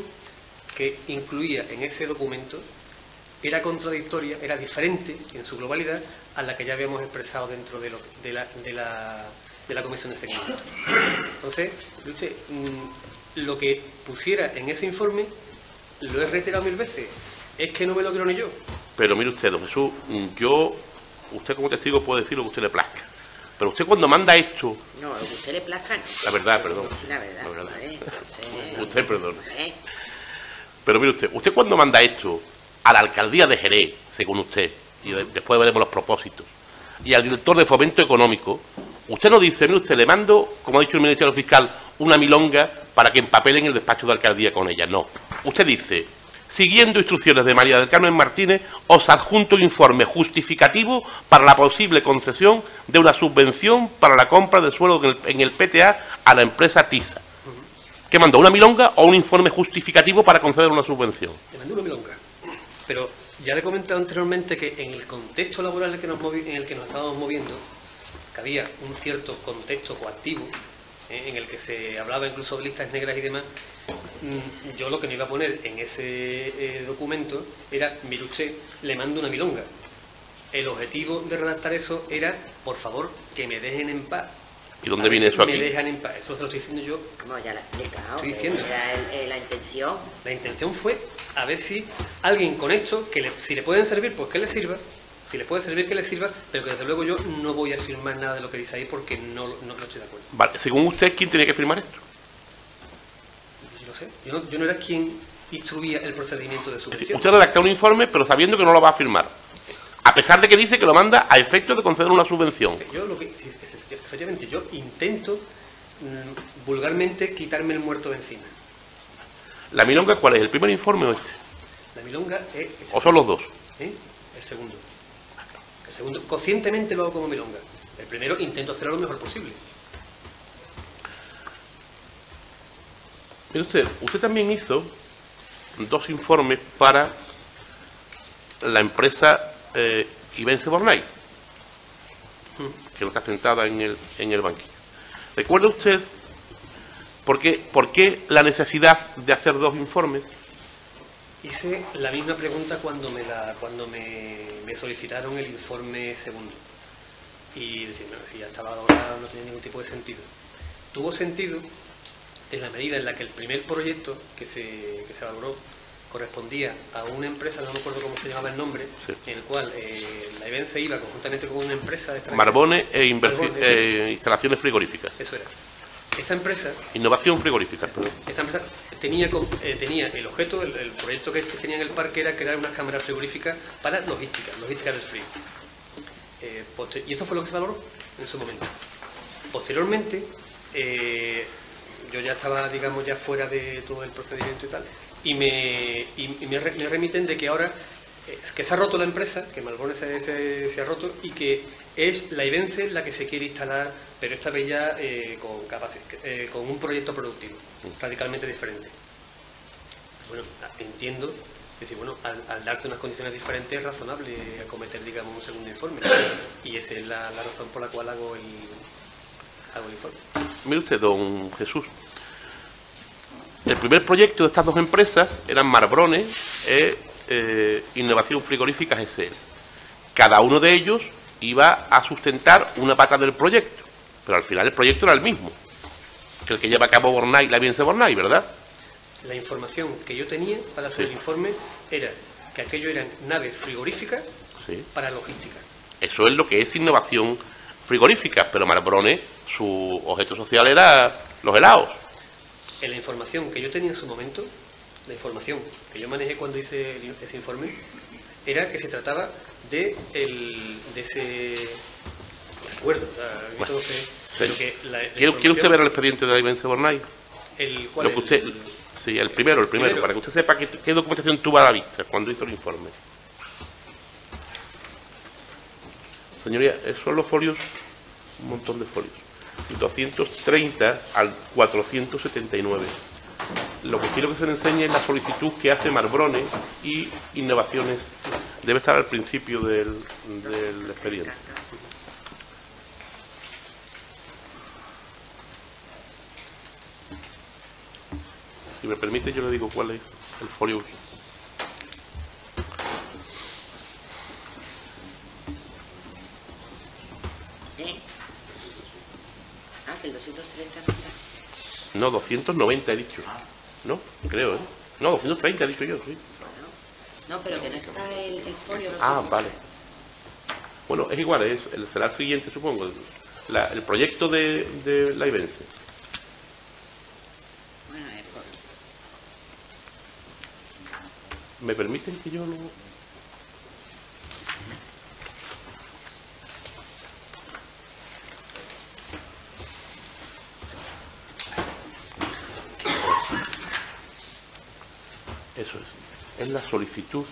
que incluía en ese documento era contradictoria, era diferente en su globalidad a la que ya habíamos expresado dentro de, lo- la, de la- comisión de seguimiento. Entonces, mm, lo que pusiera en ese informe lo he reiterado mil veces. Es que no me lo creo ni yo. Pero mire usted, don Jesús, mm, yo, usted como testigo puede decir lo que usted le plazca. Pero usted cuando manda esto, No, lo que a usted le plazca no. La verdad, perdón. Sí, la verdad. La verdad. ¿vale? Entonces, Usted, perdón. pero mire usted, usted cuando manda esto a la alcaldía de Jerez, según usted, y de- después veremos los propósitos, y al director de fomento económico, usted no dice, mire usted, le mando, como ha dicho el Ministerio Fiscal, una milonga para que empapelen el despacho de alcaldía con ella. No. Usted dice, siguiendo instrucciones de María del Carmen Martínez, os adjunto un informe justificativo para la posible concesión de una subvención para la compra de suelo en el, PTA a la empresa TISA. ¿Qué mandó? ¿Una milonga o un informe justificativo para conceder una subvención? Le mandé una milonga. Pero ya le he comentado anteriormente que en el contexto laboral en el que nos, en el que nos estábamos moviendo, que había un cierto contexto coactivo, eh, en el que se hablaba incluso de listas negras y demás, mm, yo lo que me iba a poner en ese eh, documento era, mire usted, le mando una milonga. El objetivo de redactar eso era, por favor, que me dejen en paz. ¿Y dónde A viene eso Me aquí? dejan en paz. Eso se lo estoy diciendo yo No, ya lo he explicado. Estoy que diciendo. Era el- eh, la intención. La intención fue a ver si alguien con esto, que le- si le pueden servir, pues que le sirva, si le puede servir, que le sirva, pero que desde luego yo no voy a firmar nada de lo que dice ahí porque no, no estoy de acuerdo. Vale, según usted, ¿quién tiene que firmar esto? Yo no sé, yo no, yo no era quien instruía el procedimiento de subvención. usted redacta un informe, pero sabiendo que no lo va a firmar. A pesar de que dice que lo manda a efecto de conceder una subvención. Yo lo que, sí, efectivamente, yo intento mm, vulgarmente quitarme el muerto de encima. ¿La milonga cuál es? ¿El primer informe o este? La milonga es ¿O son los dos? ¿eh? el segundo. Segundo, conscientemente lo hago como milonga. El primero intento hacerlo lo mejor posible. Mire usted, usted también hizo dos informes para la empresa eh, Ibense Bornay, que no está sentada en el, en el banquillo. ¿Recuerda usted por qué, por qué la necesidad de hacer dos informes? Hice la misma pregunta cuando me, la, cuando me, me solicitaron el informe segundo. Y decir, bueno, si ya estaba valorado no tenía ningún tipo de sentido. Tuvo sentido en la medida en la que el primer proyecto que se, que se valoró correspondía a una empresa, no me acuerdo cómo se llamaba el nombre, Sí. en el cual eh, la IBEN se iba conjuntamente con una empresa. Marbones e inversi- Marbones. eh, instalaciones frigoríficas. Eso era. Esta empresa Innovación frigorífica, perdón. Esta empresa tenía, eh, tenía el objeto, el, el proyecto que tenía en el parque era crear unas cámaras frigoríficas para logística, logística del frío. Eh, y eso fue lo que se valoró en su momento. Posteriormente, eh, yo ya estaba, digamos, ya fuera de todo el procedimiento y tal, y me, y- y me, re- me remiten de que ahora que se ha roto la empresa, que Malbone se, se- se ha roto y que es la Ibense la que se quiere instalar, pero esta vez ya eh, con, eh, con un proyecto productivo radicalmente diferente. Bueno, entiendo, es decir, bueno, al, al darse unas condiciones diferentes es razonable acometer, digamos, un segundo informe. Y esa es la, la razón por la cual hago el, hago el informe. Mire usted, don Jesús. El primer proyecto de estas dos empresas eran Marbrones e eh, Innovación Frigorífica SL. Cada uno de ellos iba a sustentar una pata del proyecto, pero al final el proyecto era el mismo que el que lleva a cabo Bornay, la Biense Bornay, ¿verdad? La información que yo tenía para hacer Sí. el informe era que aquello eran naves frigoríficas Sí. para logística. Eso es lo que es innovación frigorífica, pero Marbrones, su objeto social era los helados. En la información que yo tenía en su momento, la información que yo manejé cuando hice ese informe, era que se trataba de, el, de ese acuerdo. ¿Quiere, usted ver el expediente de la Invencia Bornay? El, lo que usted, sí, el primero, el primero, para que usted sepa qué, qué documentación tuvo a la vista cuando hizo el informe. Señoría, esos son los folios, un montón de folios. 230 al 479. Lo que quiero que se le enseñe es la solicitud que hace Marbrone y Innovaciones. Debe estar al principio del expediente. Si me permite, yo le digo cuál es el folio. ¿Eh? Ah, que el 230 no está. No, 290 he dicho. ¿No? Creo, ¿eh? No, 230 he dicho yo, sí. No, pero que no está el, el folio. Ah, 230. vale. Bueno, es igual, es, el- será el siguiente, supongo. el- la- el proyecto de, de la IBENSE. Bueno, es por... ¿Me permiten que yo lo...? Eso es. Es la solicitud.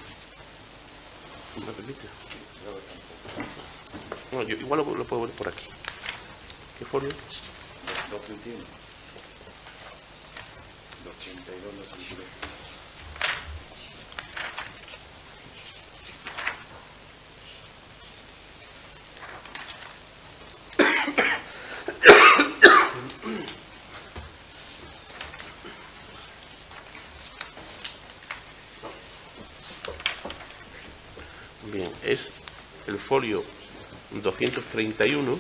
¿Me permite? Bueno, yo igual lo, puedo ver por aquí. ¿Qué folio? 231. 282 la. Bien, es el folio 231.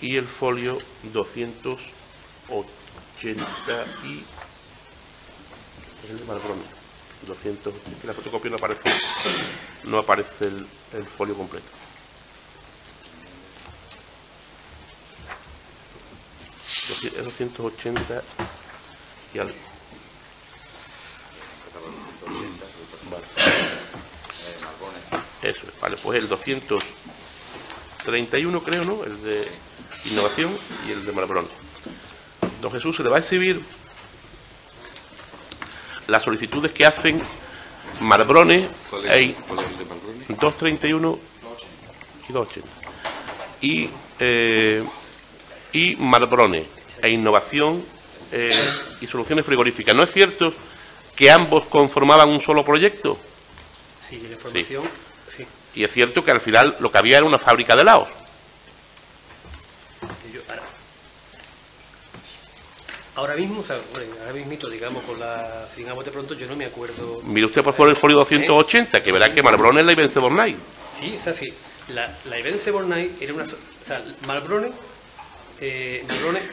Y el folio 280 y... Es el de Malbrón. 200, que la fotocopia no aparece, no aparece el, el folio completo. Es 280 y algo. Vale. Eso es, vale, pues el 231 creo, ¿no? El de innovación y el de Malbrón. Don Jesús, se le va a exhibir las solicitudes que hacen Marbrone ¿Cuál e es, cuál es el de Malbrone? 231 y 280. Y, eh, y e innovación eh, y soluciones frigoríficas. ¿No es cierto que ambos conformaban un solo proyecto? Sí, la información, sí. Y es cierto que al final lo que había era una fábrica de helados. Ahora, mismo, o sea, bueno, ahora mismito, digamos, con la sin de pronto, yo no me acuerdo. Mire usted por favor el folio 280, que verá que Marbrone es la Ibense Bornay. Sí, es así. La, la Ibense Bornay era una. O sea, Malbrone, eh,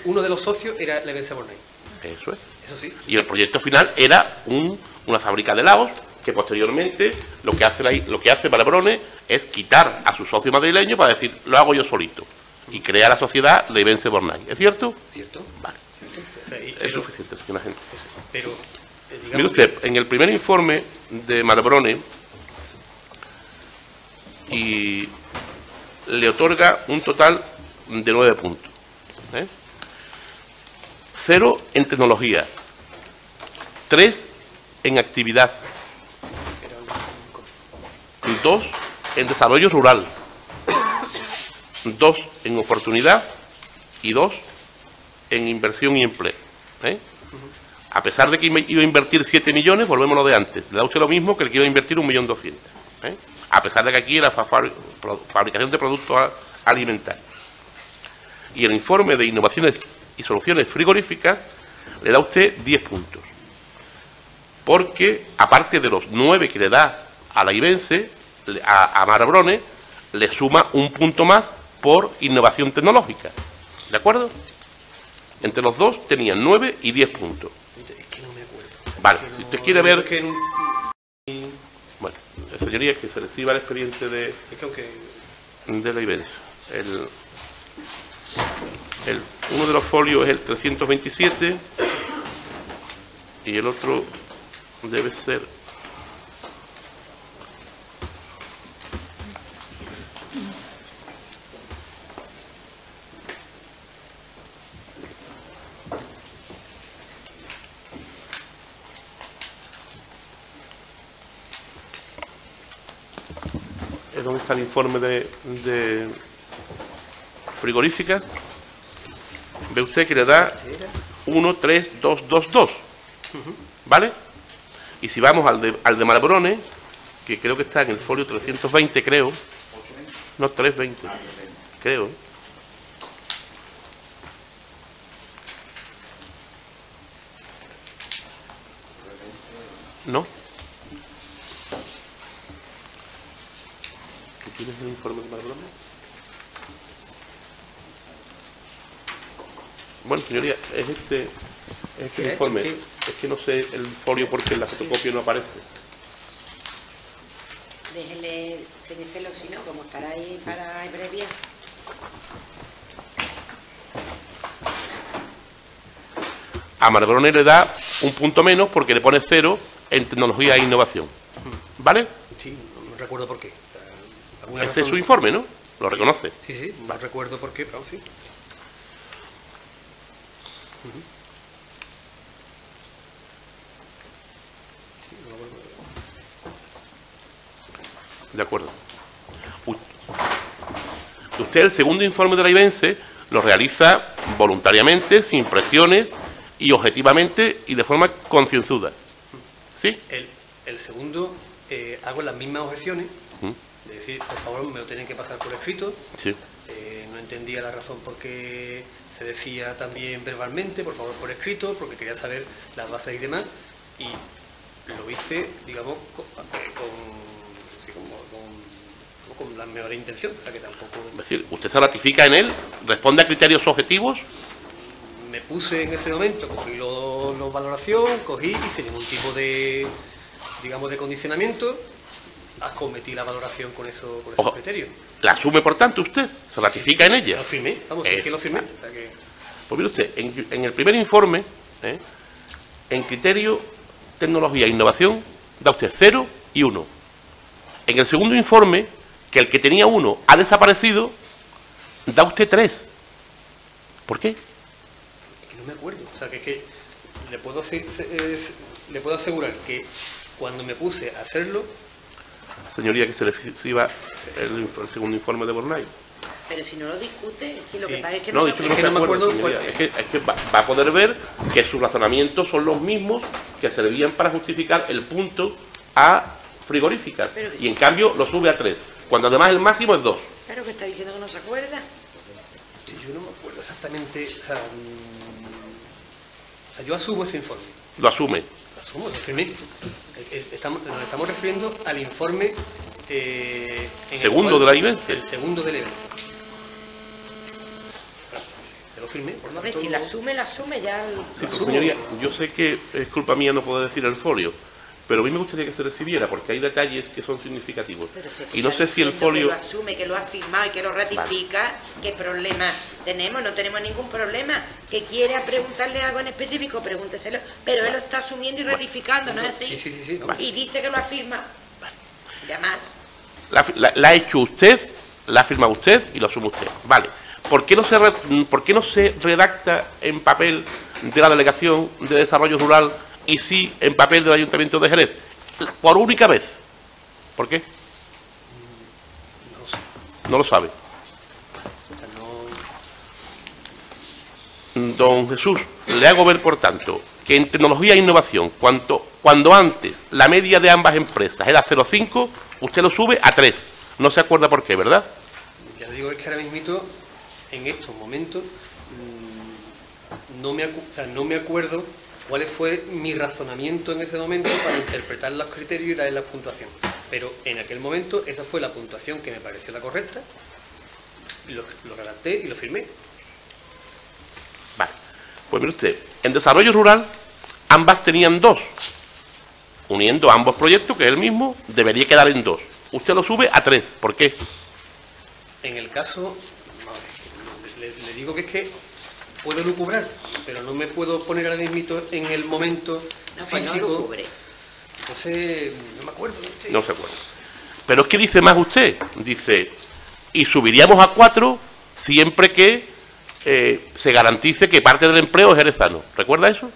uno de los socios era la Ibense Bornay. Eso es. Eso sí. Y el proyecto final era un- una fábrica de helados que posteriormente lo que hace la- lo que hace Marbrone es quitar a su socio madrileño para decir lo hago yo solito y crea la sociedad Leibense Bornay. ¿Es cierto? ¿Cierto? Vale. ¿Cierto? O sea, y- Es pero, suficiente, señora gente. pero, eh, Mire usted, en el primer informe de Marbrone y le otorga un total de nueve puntos. ¿eh? Cero en tecnología, tres en actividad, dos en desarrollo rural, dos en oportunidad y dos en inversión y empleo. ¿eh? A pesar de que iba a invertir 7 millones, volvemos a lo de antes. Le da usted lo mismo que el que iba a invertir 1.200.000. ¿eh? A pesar de que aquí era fabricación de productos alimentarios. Y el informe de innovaciones y soluciones frigoríficas le da usted 10 puntos. Porque, aparte de los 9 que le da a la Ibense, a, a le suma un punto más por innovación tecnológica. ¿De acuerdo? Entre los dos tenían 9 y 10 puntos. Es que no me acuerdo. Vale, si no- usted quiere ver, Es que, en- bueno, señoría, que se reciba el expediente de, es que aunque. de la IBENS. El, el, uno de los folios es el 327 y el otro debe ser donde está el informe de, de frigoríficas. Ve usted que le da 1, 3, 2, 2, 2. ¿Vale? Y si vamos al de, al de Marbrone, que creo que está en el folio 320, creo. No, 320. Creo. ¿No? ¿Tú tienes el informe de Marbrone? Bueno, señoría, es este, es este informe. Es que no sé el folio porque en la fotocopia no aparece. Déjele tenérselo, si no, como estará ahí para abreviar. A Marbrone le da un punto menos porque le pone cero en tecnología e innovación. ¿Vale? Sí, no, recuerdo por qué. Ese es su informe, ¿no? Lo reconoce. Sí, sí, no recuerdo por qué, pero sí. De acuerdo. U- Usted el segundo informe de la IBENSE lo realiza voluntariamente, sin presiones y objetivamente y de forma concienzuda. ¿Sí? El, el segundo, eh, hago las mismas objeciones, decir, por favor, me lo tienen que pasar por escrito. Sí. Eh, no entendía la razón por qué se decía también verbalmente, por favor, por escrito, porque quería saber las bases y demás. Y lo hice, digamos, con, con, la mejor intención, o sea que tampoco Es decir, usted se ratifica en él, responde a criterios objetivos. me puse en ese momento, cogí los los valoración, cogí y sin ningún tipo de, digamos, de condicionamiento, acometí la valoración con, eso, con esos Ojo. criterios. La asume, por tanto, usted, se ratifica en ella. Lo firmé, vamos, Eh, es que lo firmé. o sea que- Pues mire usted, en, en el primer informe, ¿eh? en criterio, tecnología e innovación, da usted 0 y 1. En el segundo informe, que el que tenía 1 ha desaparecido, da usted 3. ¿Por qué? No me acuerdo. O sea, que es que le puedo, eh, le puedo asegurar que cuando me puse a hacerlo, Señoría, que se le sirva el, el segundo informe de Bornay. Pero si no lo discute, si lo Sí. que pasa es que No, no, se que no es que se no me acuerda, acuerdo señoría. Es que, es que va, va a poder ver que sus razonamientos son los mismos que servían para justificar el punto a frigoríficas. Y sí. en cambio lo sube a 3, cuando además el máximo es 2. Claro que está diciendo que no se acuerda. sí, yo no me acuerdo exactamente. O sea, mm, o sea, yo asumo ese informe. Lo asume. Lo asumo, lo firmé. Eh, eh, Estamos, nos estamos refiriendo al informe. eh, en el Segundo cual- de la IBENSE. El segundo de la IBENSE. Se lo firmé, por lo A ver, tanto, si la asume, la asume ya. el- Sí, pero, señoría, yo sé que es culpa mía no poder decir el folio, pero a mí me gustaría que se recibiera porque hay detalles que son significativos. Pero Y no sé si el folio... Que lo asume, que lo ha firmado y que lo ratifica, ¿qué problema tenemos? No tenemos ningún problema. Que quiera preguntarle algo en específico, pregúnteselo. Pero él lo está asumiendo y ratificando, ¿no es así? Sí, sí, sí. Y dice que lo afirma. Ya más. La, la- la ha hecho usted, la ha firmado usted y lo asume usted. Vale. ¿Por qué, no se re- ¿Por qué no se redacta en papel de la Delegación de Desarrollo Rural y sí en papel del Ayuntamiento de Jerez? Por única vez. ¿Por qué? No lo sabe. Don Jesús, le hago ver, por tanto, que en tecnología e innovación, cuanto, cuando antes la media de ambas empresas era 0,5, usted lo sube a 3. No se acuerda por qué, ¿verdad? Ya digo, es que ahora mismito, en estos momentos, mm, no me, o sea, no me acuerdo cuál fue mi razonamiento en ese momento para interpretar los criterios y darle la puntuación. Pero en aquel momento esa fue la puntuación que me pareció la correcta, lo, lo redacté y lo firmé. Vale. Pues mire usted, en desarrollo rural ambas tenían 2. Uniendo ambos proyectos, que es el mismo, debería quedar en 2. Usted lo sube a 3. ¿Por qué? En el caso, le digo que es que puedo lucubrar, pero no me puedo poner ahora mismito en el momento No, pues no físico. lo cubre. Entonces, no me acuerdo. sí. No se acuerda. Pero es que dice más usted. Dice, y subiríamos a 4 siempre que eh, se garantice que parte del empleo es jerezano. ¿Recuerda eso?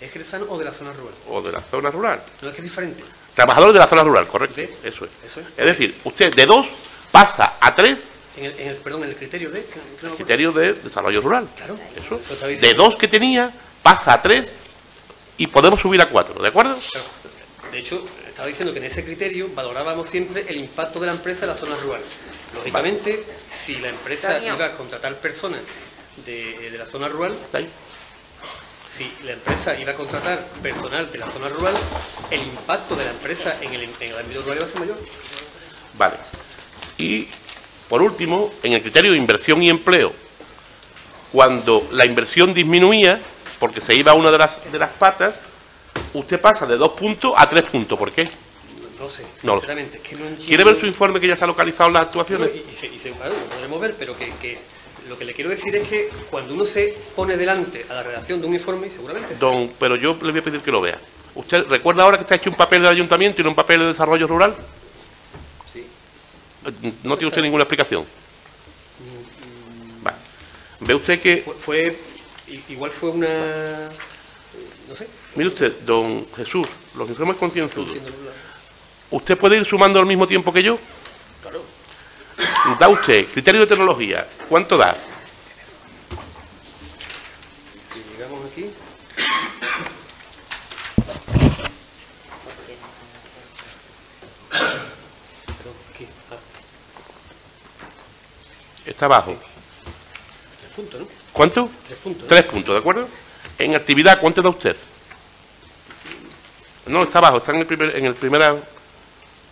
¿Es jerezano o de la zona rural? O de la zona rural. No es que es diferente. Trabajadores de la zona rural, correcto. Sí. Eso es. Eso es. Es decir, usted de dos pasa a tres En el, en el- perdón, en el criterio de... criterio de desarrollo rural. Claro, Eso. De dos que tenía, pasa a tres y podemos subir a cuatro, ¿de acuerdo? Claro. De hecho, estaba diciendo que en ese criterio valorábamos siempre el impacto de la empresa en la zona rural. Lógicamente, si la empresa iba a contratar personas de, de la zona rural, ¿Está ahí? si la empresa iba a contratar personal de la zona rural, el impacto de la empresa en el, en el ámbito rural iba a ser mayor. Vale. Y por último, en el criterio de inversión y empleo, cuando la inversión disminuía, porque se iba a una de las, de las patas, usted pasa de dos puntos a tres puntos. ¿Por qué? No sé, No lo sé. sinceramente. es que no entiendo- ¿Quiere ver su informe que ya está localizado en las No, actuaciones? y, y se, y se- lo podremos ver, pero que, que lo que le quiero decir es que cuando uno se pone delante a la redacción de un informe, seguramente Don, pero yo le voy a pedir que lo vea. ¿Usted recuerda ahora que está hecho un papel de ayuntamiento y no un papel de desarrollo rural? No tiene usted ninguna explicación. Vale. ¿Ve usted que Fue, igual fue una no sé Mire usted, don Jesús, los informes concienzudos. ¿Usted puede ir sumando al mismo tiempo que yo? claro Da usted, criterio de tecnología, ¿cuánto da? si llegamos aquí ah, Está abajo. tres puntos no ¿Cuánto? tres puntos ¿no? Tres puntos, ¿de acuerdo? En actividad, ¿cuánto da usted? No, está abajo, está en el primer, en el primera,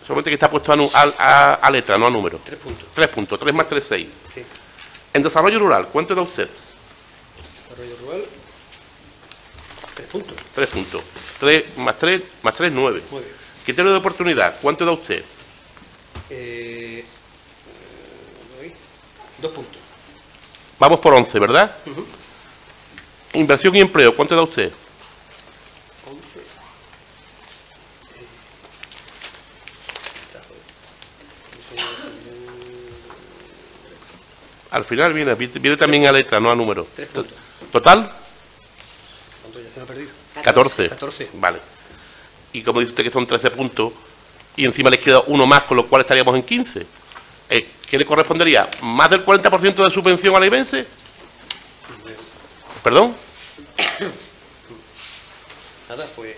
solamente que está puesto a, a- a- a letra, no a número. tres puntos Tres puntos, tres más tres, seis. sí En desarrollo rural, ¿cuánto da usted? desarrollo rural tres puntos Tres puntos. Tres más tres, más tres, nueve. Criterio de oportunidad, ¿cuánto da usted? Eh, dos puntos Vamos por once, ¿verdad? Ujú. Inversión y empleo, ¿cuánto da usted? 11. Eh. Al final viene, viene también a letra, no a número. ¿Total? ¿Cuánto ya se me ha perdido? 14. 14. Vale. Y como dice usted que son 13 puntos, y encima le queda uno más, con lo cual estaríamos en 15. Eh, ¿Qué le correspondería? ¿Más del 40% de subvención a la IBENSE? ¿Perdón? Nada, pues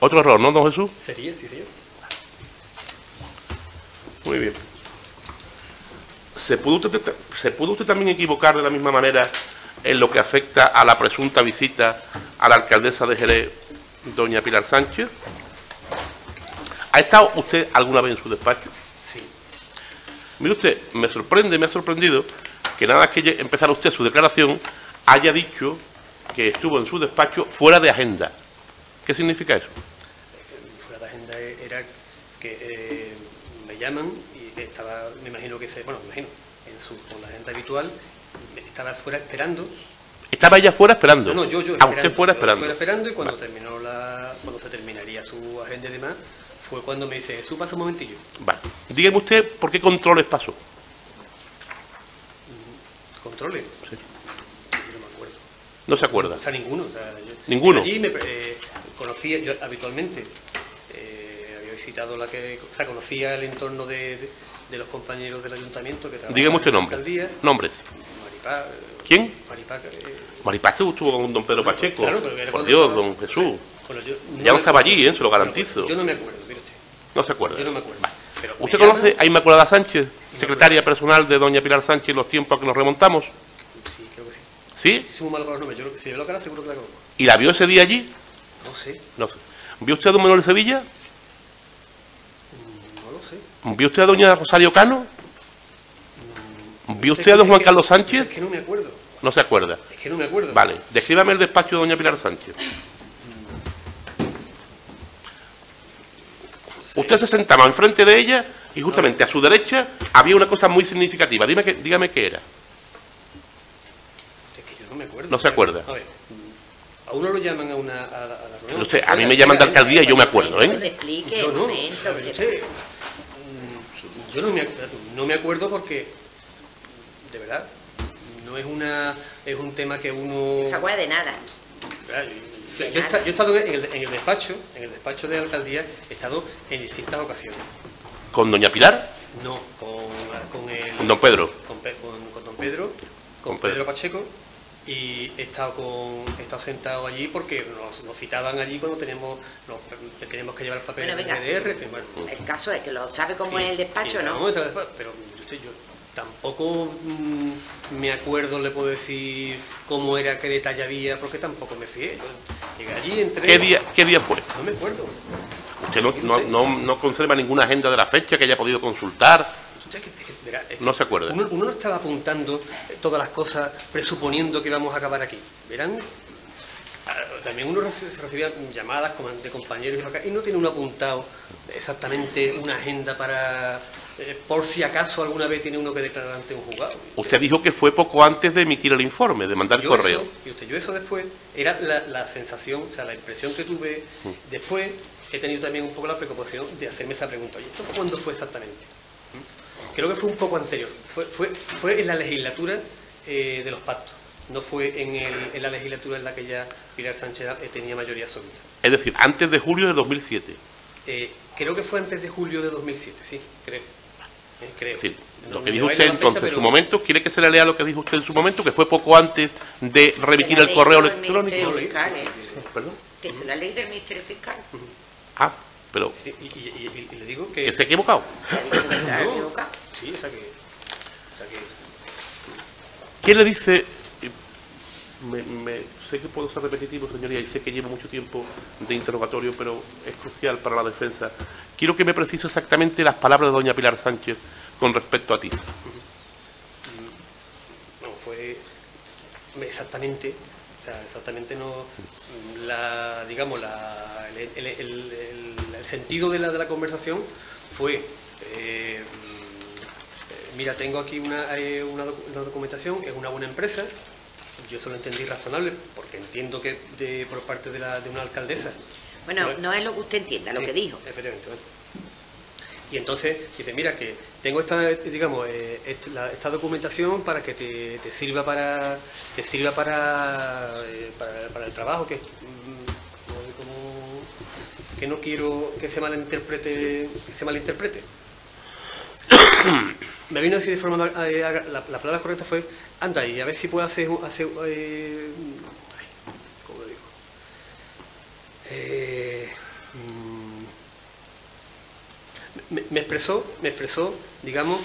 Otro error, ¿no, don Jesús? sería, sí, señor. Muy bien. ¿Se pudo, usted, ¿Se pudo usted también equivocar de la misma manera en lo que afecta a la presunta visita a la alcaldesa de Jerez, doña Pilar Sánchez? ¿Ha estado usted alguna vez en su despacho? Sí. Mire usted, me sorprende, me ha sorprendido que nada que empezara usted su declaración haya dicho que estuvo en su despacho fuera de agenda. ¿Qué significa eso? Fuera de agenda era que eh, me llaman y estaba, me imagino que se, bueno, me imagino, en su con la agenda habitual, estaba fuera esperando. Estaba ella fuera esperando. No, no, yo, yo. Ah, usted fuera esperando. Fuera esperando y cuando Vale. terminó la, cuando se terminaría su agenda y demás, fue cuando me dice, Jesús, pasa un momentillo. Vale. Dígame usted por qué controles pasó. Controle. Yo no me acuerdo. No se acuerda. O sea, ninguno. o sea, yo- ¿Ninguno? Allí me eh, conocía, yo habitualmente eh, había visitado la que, o sea, conocía el entorno de, de- de los compañeros del ayuntamiento que trabajaban Dígame usted nombres. alcaldía. Nombres. Maripá, eh, ¿Quién? Maripá, eh, Maripaz estuvo con don Pedro Pacheco. claro, pero era por Dios, estaba- don Jesús. bueno, yo Ya no estaba allí, ¿eh? se lo garantizo. Yo no me acuerdo. No se acuerda. Yo no me acuerdo. Vale. Pero me ¿Usted conoce a Inmaculada Sánchez, secretaria personal de doña Pilar Sánchez, los tiempos a que nos remontamos? Sí, creo que sí. ¿Sí? Soy muy malo con los nombres. Yo, si veo la cara, seguro que la conozco. ¿Y la vio ese día allí? No sé, No sé. ¿Vio usted a don Manuel Sevilla? no lo sé. ¿Vio usted a doña Rosario Cano? ¿Vio usted a don Juan Carlos Sánchez? Es que no me acuerdo. No se acuerda. Es que no me acuerdo. Vale, descríbame el despacho de doña Pilar Sánchez. Usted se sentaba enfrente de ella y justamente a su derecha había una cosa muy significativa. Dime que, dígame qué era. Es que yo no me acuerdo. No se acuerda. A ver, a uno lo llaman a una a, a la reunión. No sé, a mí me llaman de alcaldía y yo me acuerdo, Que ¿eh? se explique, Yo no, mm, yo no me, no me acuerdo porque, de verdad, no es una es un tema que uno... No se acuerda de nada. Y- Yo, he nada. esta- yo he estado en el, en el despacho, en el despacho de alcaldía, he estado en distintas ocasiones. ¿Con doña Pilar? No, con, con el... Con don Pedro. Con, don Pedro, con, Pedro. Pedro. Pacheco, y he estado, con, he estado sentado allí porque nos, nos citaban allí cuando tenemos, nos, teníamos que llevar papeles Bueno, de venga. GDR, en fin, bueno. El caso es que lo sabe cómo Sí, es el despacho, y ¿no? no, Pero yo, yo tampoco mm, me acuerdo, le puedo decir cómo era, qué detalle había, porque tampoco me fijé. Yo llegué allí, entré... ¿Qué día, qué día fue? No me acuerdo. Usted no, no, no, no conserva ninguna agenda de la fecha que haya podido consultar. Usted, que- que- verá, es que No se acuerda. Uno, uno no estaba apuntando todas las cosas presuponiendo que íbamos a acabar aquí. Verán, también uno reci- recibía llamadas de compañeros y y no tiene uno apuntado exactamente una agenda para, eh, por si acaso alguna vez tiene uno que declarar ante un juzgado. Usted dijo que fue poco antes de emitir el informe, de mandar el correo. eso- y usted, yo eso después, era la, la sensación, o sea, la impresión que tuve Mm. después, he tenido también un poco la preocupación de hacerme esa pregunta. Oye, ¿esto cuándo fue exactamente? ¿Mm? Creo que fue un poco anterior. Fue, fue, fue en la legislatura eh, de los pactos. No fue en, el- en la legislatura en la que ya Pilar Sánchez eh, tenía mayoría absoluta. Es decir, antes de julio de 2007. Eh, creo que fue antes de julio de 2007, sí, creo. Eh, creo. Es decir, No lo que dijo usted fecha, entonces en su momento, ¿quiere que se le lea lo que dijo usted en su momento? Que fue poco antes de remitir el correo el electrónico. Fiscal, ¿eh? Perdón. Que es la ley del Ministerio Fiscal. Ah, pero Sí, y, y- y- y le digo que... que se ha equivocado. Que se ha equivocado. Sí, o sea que... O sea que ¿Qué le dice? Me- me- sé que puedo ser repetitivo, señoría, y sé que llevo mucho tiempo de interrogatorio, pero es crucial para la defensa. Quiero que me precise exactamente las palabras de doña Pilar Sánchez con respecto a ti. No, fue exactamente, o sea, exactamente no, la, digamos, la, el, sentido de la, de la conversación fue, eh, mm, mira, tengo aquí eh, una documentación, es una buena empresa, yo eso lo entendí razonable, porque entiendo que de, por parte de, la, de una alcaldesa. Bueno, no es lo que usted entienda, lo que dijo. Efectivamente. bueno. Y entonces dice, mira que tengo esta, digamos, eh, la- esta documentación para que te, te sirva para te sirva para, eh, para, para el trabajo, que, mm, como- como- que no quiero que se malinterprete, que se malinterprete. Me vino así de forma, eh, la, la palabra correcta fue, anda y a ver si puedo hacer, hacer eh, ¿cómo lo digo? Eh, mm, me, me expresó, me expresó, digamos,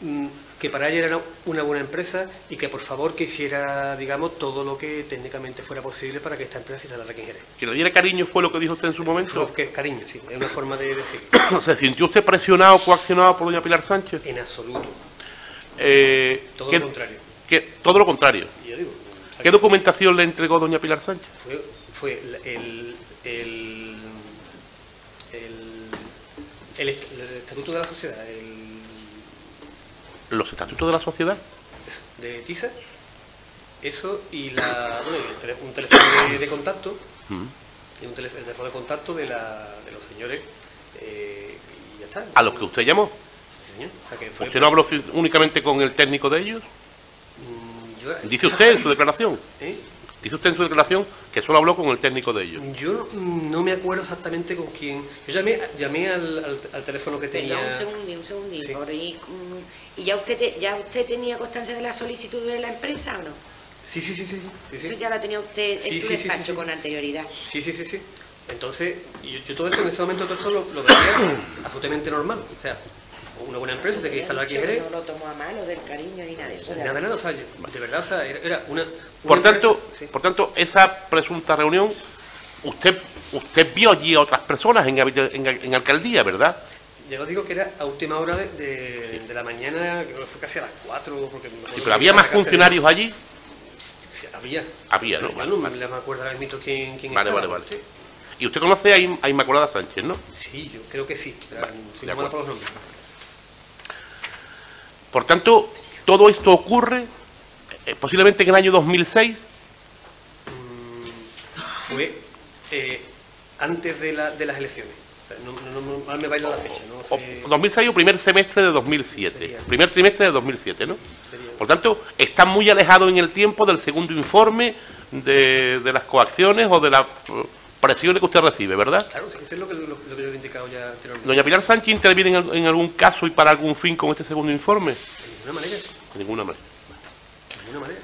mm, que para ella era una buena empresa y que por favor que hiciera, digamos, todo lo que técnicamente fuera posible para que esta empresa se aquí en Jerez. Que le diera cariño fue lo que dijo usted en su momento. Que- cariño, sí, es una forma de decir. ¿Se sintió usted presionado, coaccionado por doña Pilar Sánchez? En absoluto, Eh, todo ¿qué- lo contrario. Qué- todo lo contrario. Yo digo, ¿Qué documentación le entregó doña Pilar Sánchez? fue, fue el, el, el, el- el est- el estatuto de la sociedad, el, Los estatutos de la sociedad. de TISA, eso y la, bueno, un teléfono de, de contacto, Mm. y un teléfono, el teléfono de contacto de, la, de los señores, eh, y ya está. A los que usted llamó. Sí, señor. O sea, que fue- ¿Usted no habló únicamente con el técnico de ellos? Yo- Dice usted en su declaración. ¿Eh? Dice usted en su declaración que solo habló con el técnico de ellos. Yo no me acuerdo exactamente con quién. Yo llamé, llamé al, al- al teléfono que tenía. Perdón, un segundín, un segundín. Sí. por ahí, mm, ¿Y ya usted, te- ya usted tenía constancia de la solicitud de la empresa o no? Sí, sí, sí, sí. sí, sí. Eso ya la tenía usted Sí, en su despacho sí, sí. con anterioridad. Sí, sí, sí, sí. Entonces, yo, yo todo esto en ese momento todo esto lo, lo veía absolutamente normal. O sea, una buena empresa de que instalar aquí Jerez. No lo tomó a mano del cariño ni nada de eso. Nada, nada, o sea, yo- de verdad, o sea, era, era una, una Por tanto, empresa- sí. por tanto, esa presunta reunión, usted usted vio allí a otras personas en, en, en alcaldía, ¿verdad? Ya os digo que era a última hora de, de- de la mañana, creo que fue casi a las 4. Porque Sí, pero había más casa de- funcionarios allí. Sí, había. Había, ¿no? Yo Vale, no vale. me acuerdo ahora mismo quién, quién Vale, estaba. vale, vale. Sí. Y usted conoce a, Inmaculada Sánchez, ¿no? Sí, yo creo que sí. Vale, soy de acuerdo. por los nombres. Por tanto, todo esto ocurre eh, posiblemente en el año 2006. Fue eh, antes de, la, de las elecciones. O sea, no, no, no- no me baila la fecha. No O, sé, 2006 o primer semestre de 2007. Sería. Primer trimestre de 2007, ¿no? sería- Por tanto, está muy alejado en el tiempo del segundo informe de, de las coacciones o de presiones que usted recibe, ¿verdad? Claro, sí, eso es lo que, lo, lo que yo he indicado ya anteriormente. ¿Doña Pilar Sánchez interviene en, al- en algún caso y para algún fin con este segundo informe? De ninguna manera, De ninguna manera. de ninguna manera.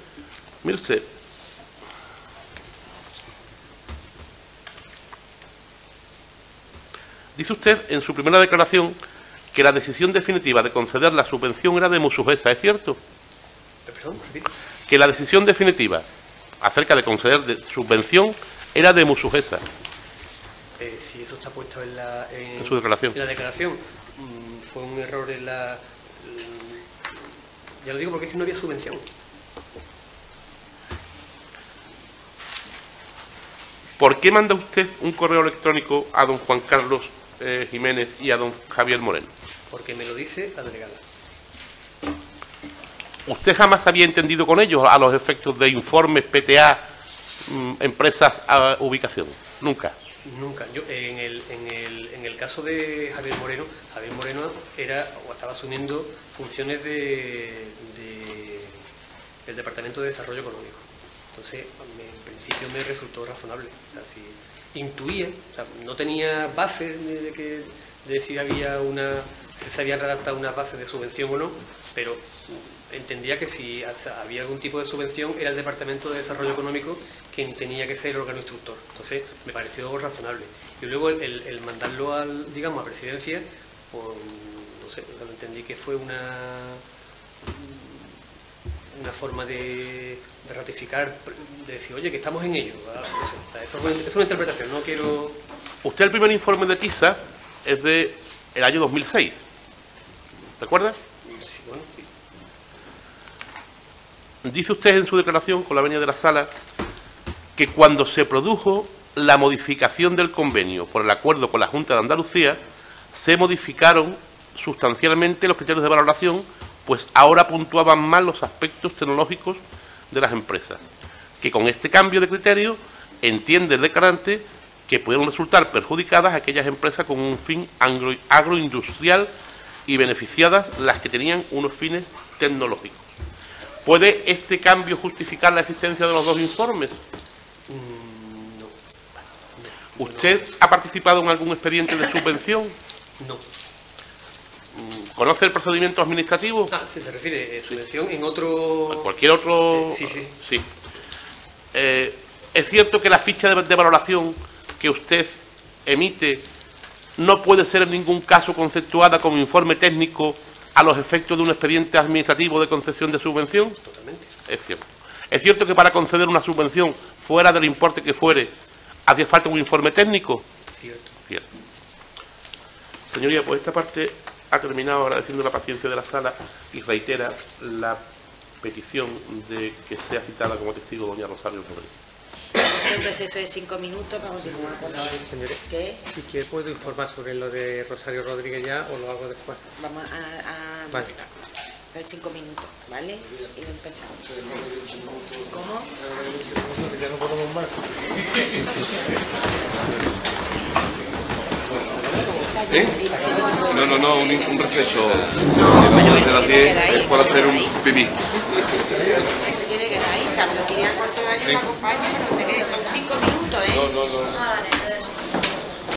Mire usted. Dice usted en su primera declaración que la decisión definitiva de conceder la subvención era de Musujesa, ¿es cierto? Eh, Perdón. Que la decisión definitiva acerca de conceder de- subvención era de Musujesa, Eh, si eso está puesto en la, en, en su declaración. en la declaración, mm, fue un error en la... mm, ya lo digo porque es que no había subvención. ¿Por qué manda usted un correo electrónico a don Juan Carlos eh, Jiménez y a don Javier Moreno? Porque me lo dice la delegada. ¿Usted jamás había entendido con ellos a los efectos de informes PTA, empresas a ubicación? Nunca. Nunca. Yo, en, el, en, el, en el caso de Javier Moreno, Javier Moreno era o estaba asumiendo funciones de, de- del Departamento de Desarrollo Económico. Entonces, en principio me resultó razonable. O sea, si intuía, no tenía base de, que de si había una, se habían redactado una base de subvención o no, pero entendía que si había algún tipo de subvención era el Departamento de Desarrollo Económico quien tenía que ser el órgano instructor. Entonces me pareció razonable. Y luego el, mandarlo al, digamos, a presidencia, pues, no sé, lo entendí que fue una una forma de, ratificar, de decir, oye, que estamos en ello. Ah, es una interpretación, no quiero... Usted el primer informe de TISA es de el año 2006. ¿Recuerda? sí. Dice usted en su declaración con la venia de la sala que cuando se produjo la modificación del convenio por el acuerdo con la Junta de Andalucía, se modificaron sustancialmente los criterios de valoración, pues ahora puntuaban más los aspectos tecnológicos de las empresas, que con este cambio de criterio entiende el declarante que pudieron resultar perjudicadas aquellas empresas con un fin agro- agroindustrial y beneficiadas las que tenían unos fines tecnológicos. ¿Puede este cambio justificar la existencia de los dos informes? Mm, no, ¿Usted ha participado en algún expediente de subvención? no. ¿Conoce el procedimiento administrativo? Ah, se refiere, eh, subvención en otro... Cualquier otro. Eh, sí, sí. Sí. Eh, es cierto que la ficha de, de valoración que usted emite no puede ser en ningún caso conceptuada como informe técnico a los efectos de un expediente administrativo de concesión de subvención. Totalmente. Es cierto. Es cierto que para conceder una subvención fuera del importe que fuere, hace falta un informe técnico. Cierto. Cierto. Señoría, pues esta parte ha terminado agradeciendo la paciencia de la sala y reitera la petición de que sea citada como testigo doña Rosario Rodríguez. Un receso de cinco minutos continuar con la... Señores, ¿Qué? si quiere puedo informar sobre lo de Rosario Rodríguez ya o lo hago después. Vamos a... a... Vale. cinco minutos, ¿vale? Y lo empezamos. ¿Cómo? ¿Eh? No, no, no, un, un Desde él las se quiere 10 quedar ahí, es para hacer un pipí. Se quiere quedar ahí, ¿sabes? Lo quería corto baño, me acompaña, pero no sé qué, son cinco minutos, ¿eh? No, no, no.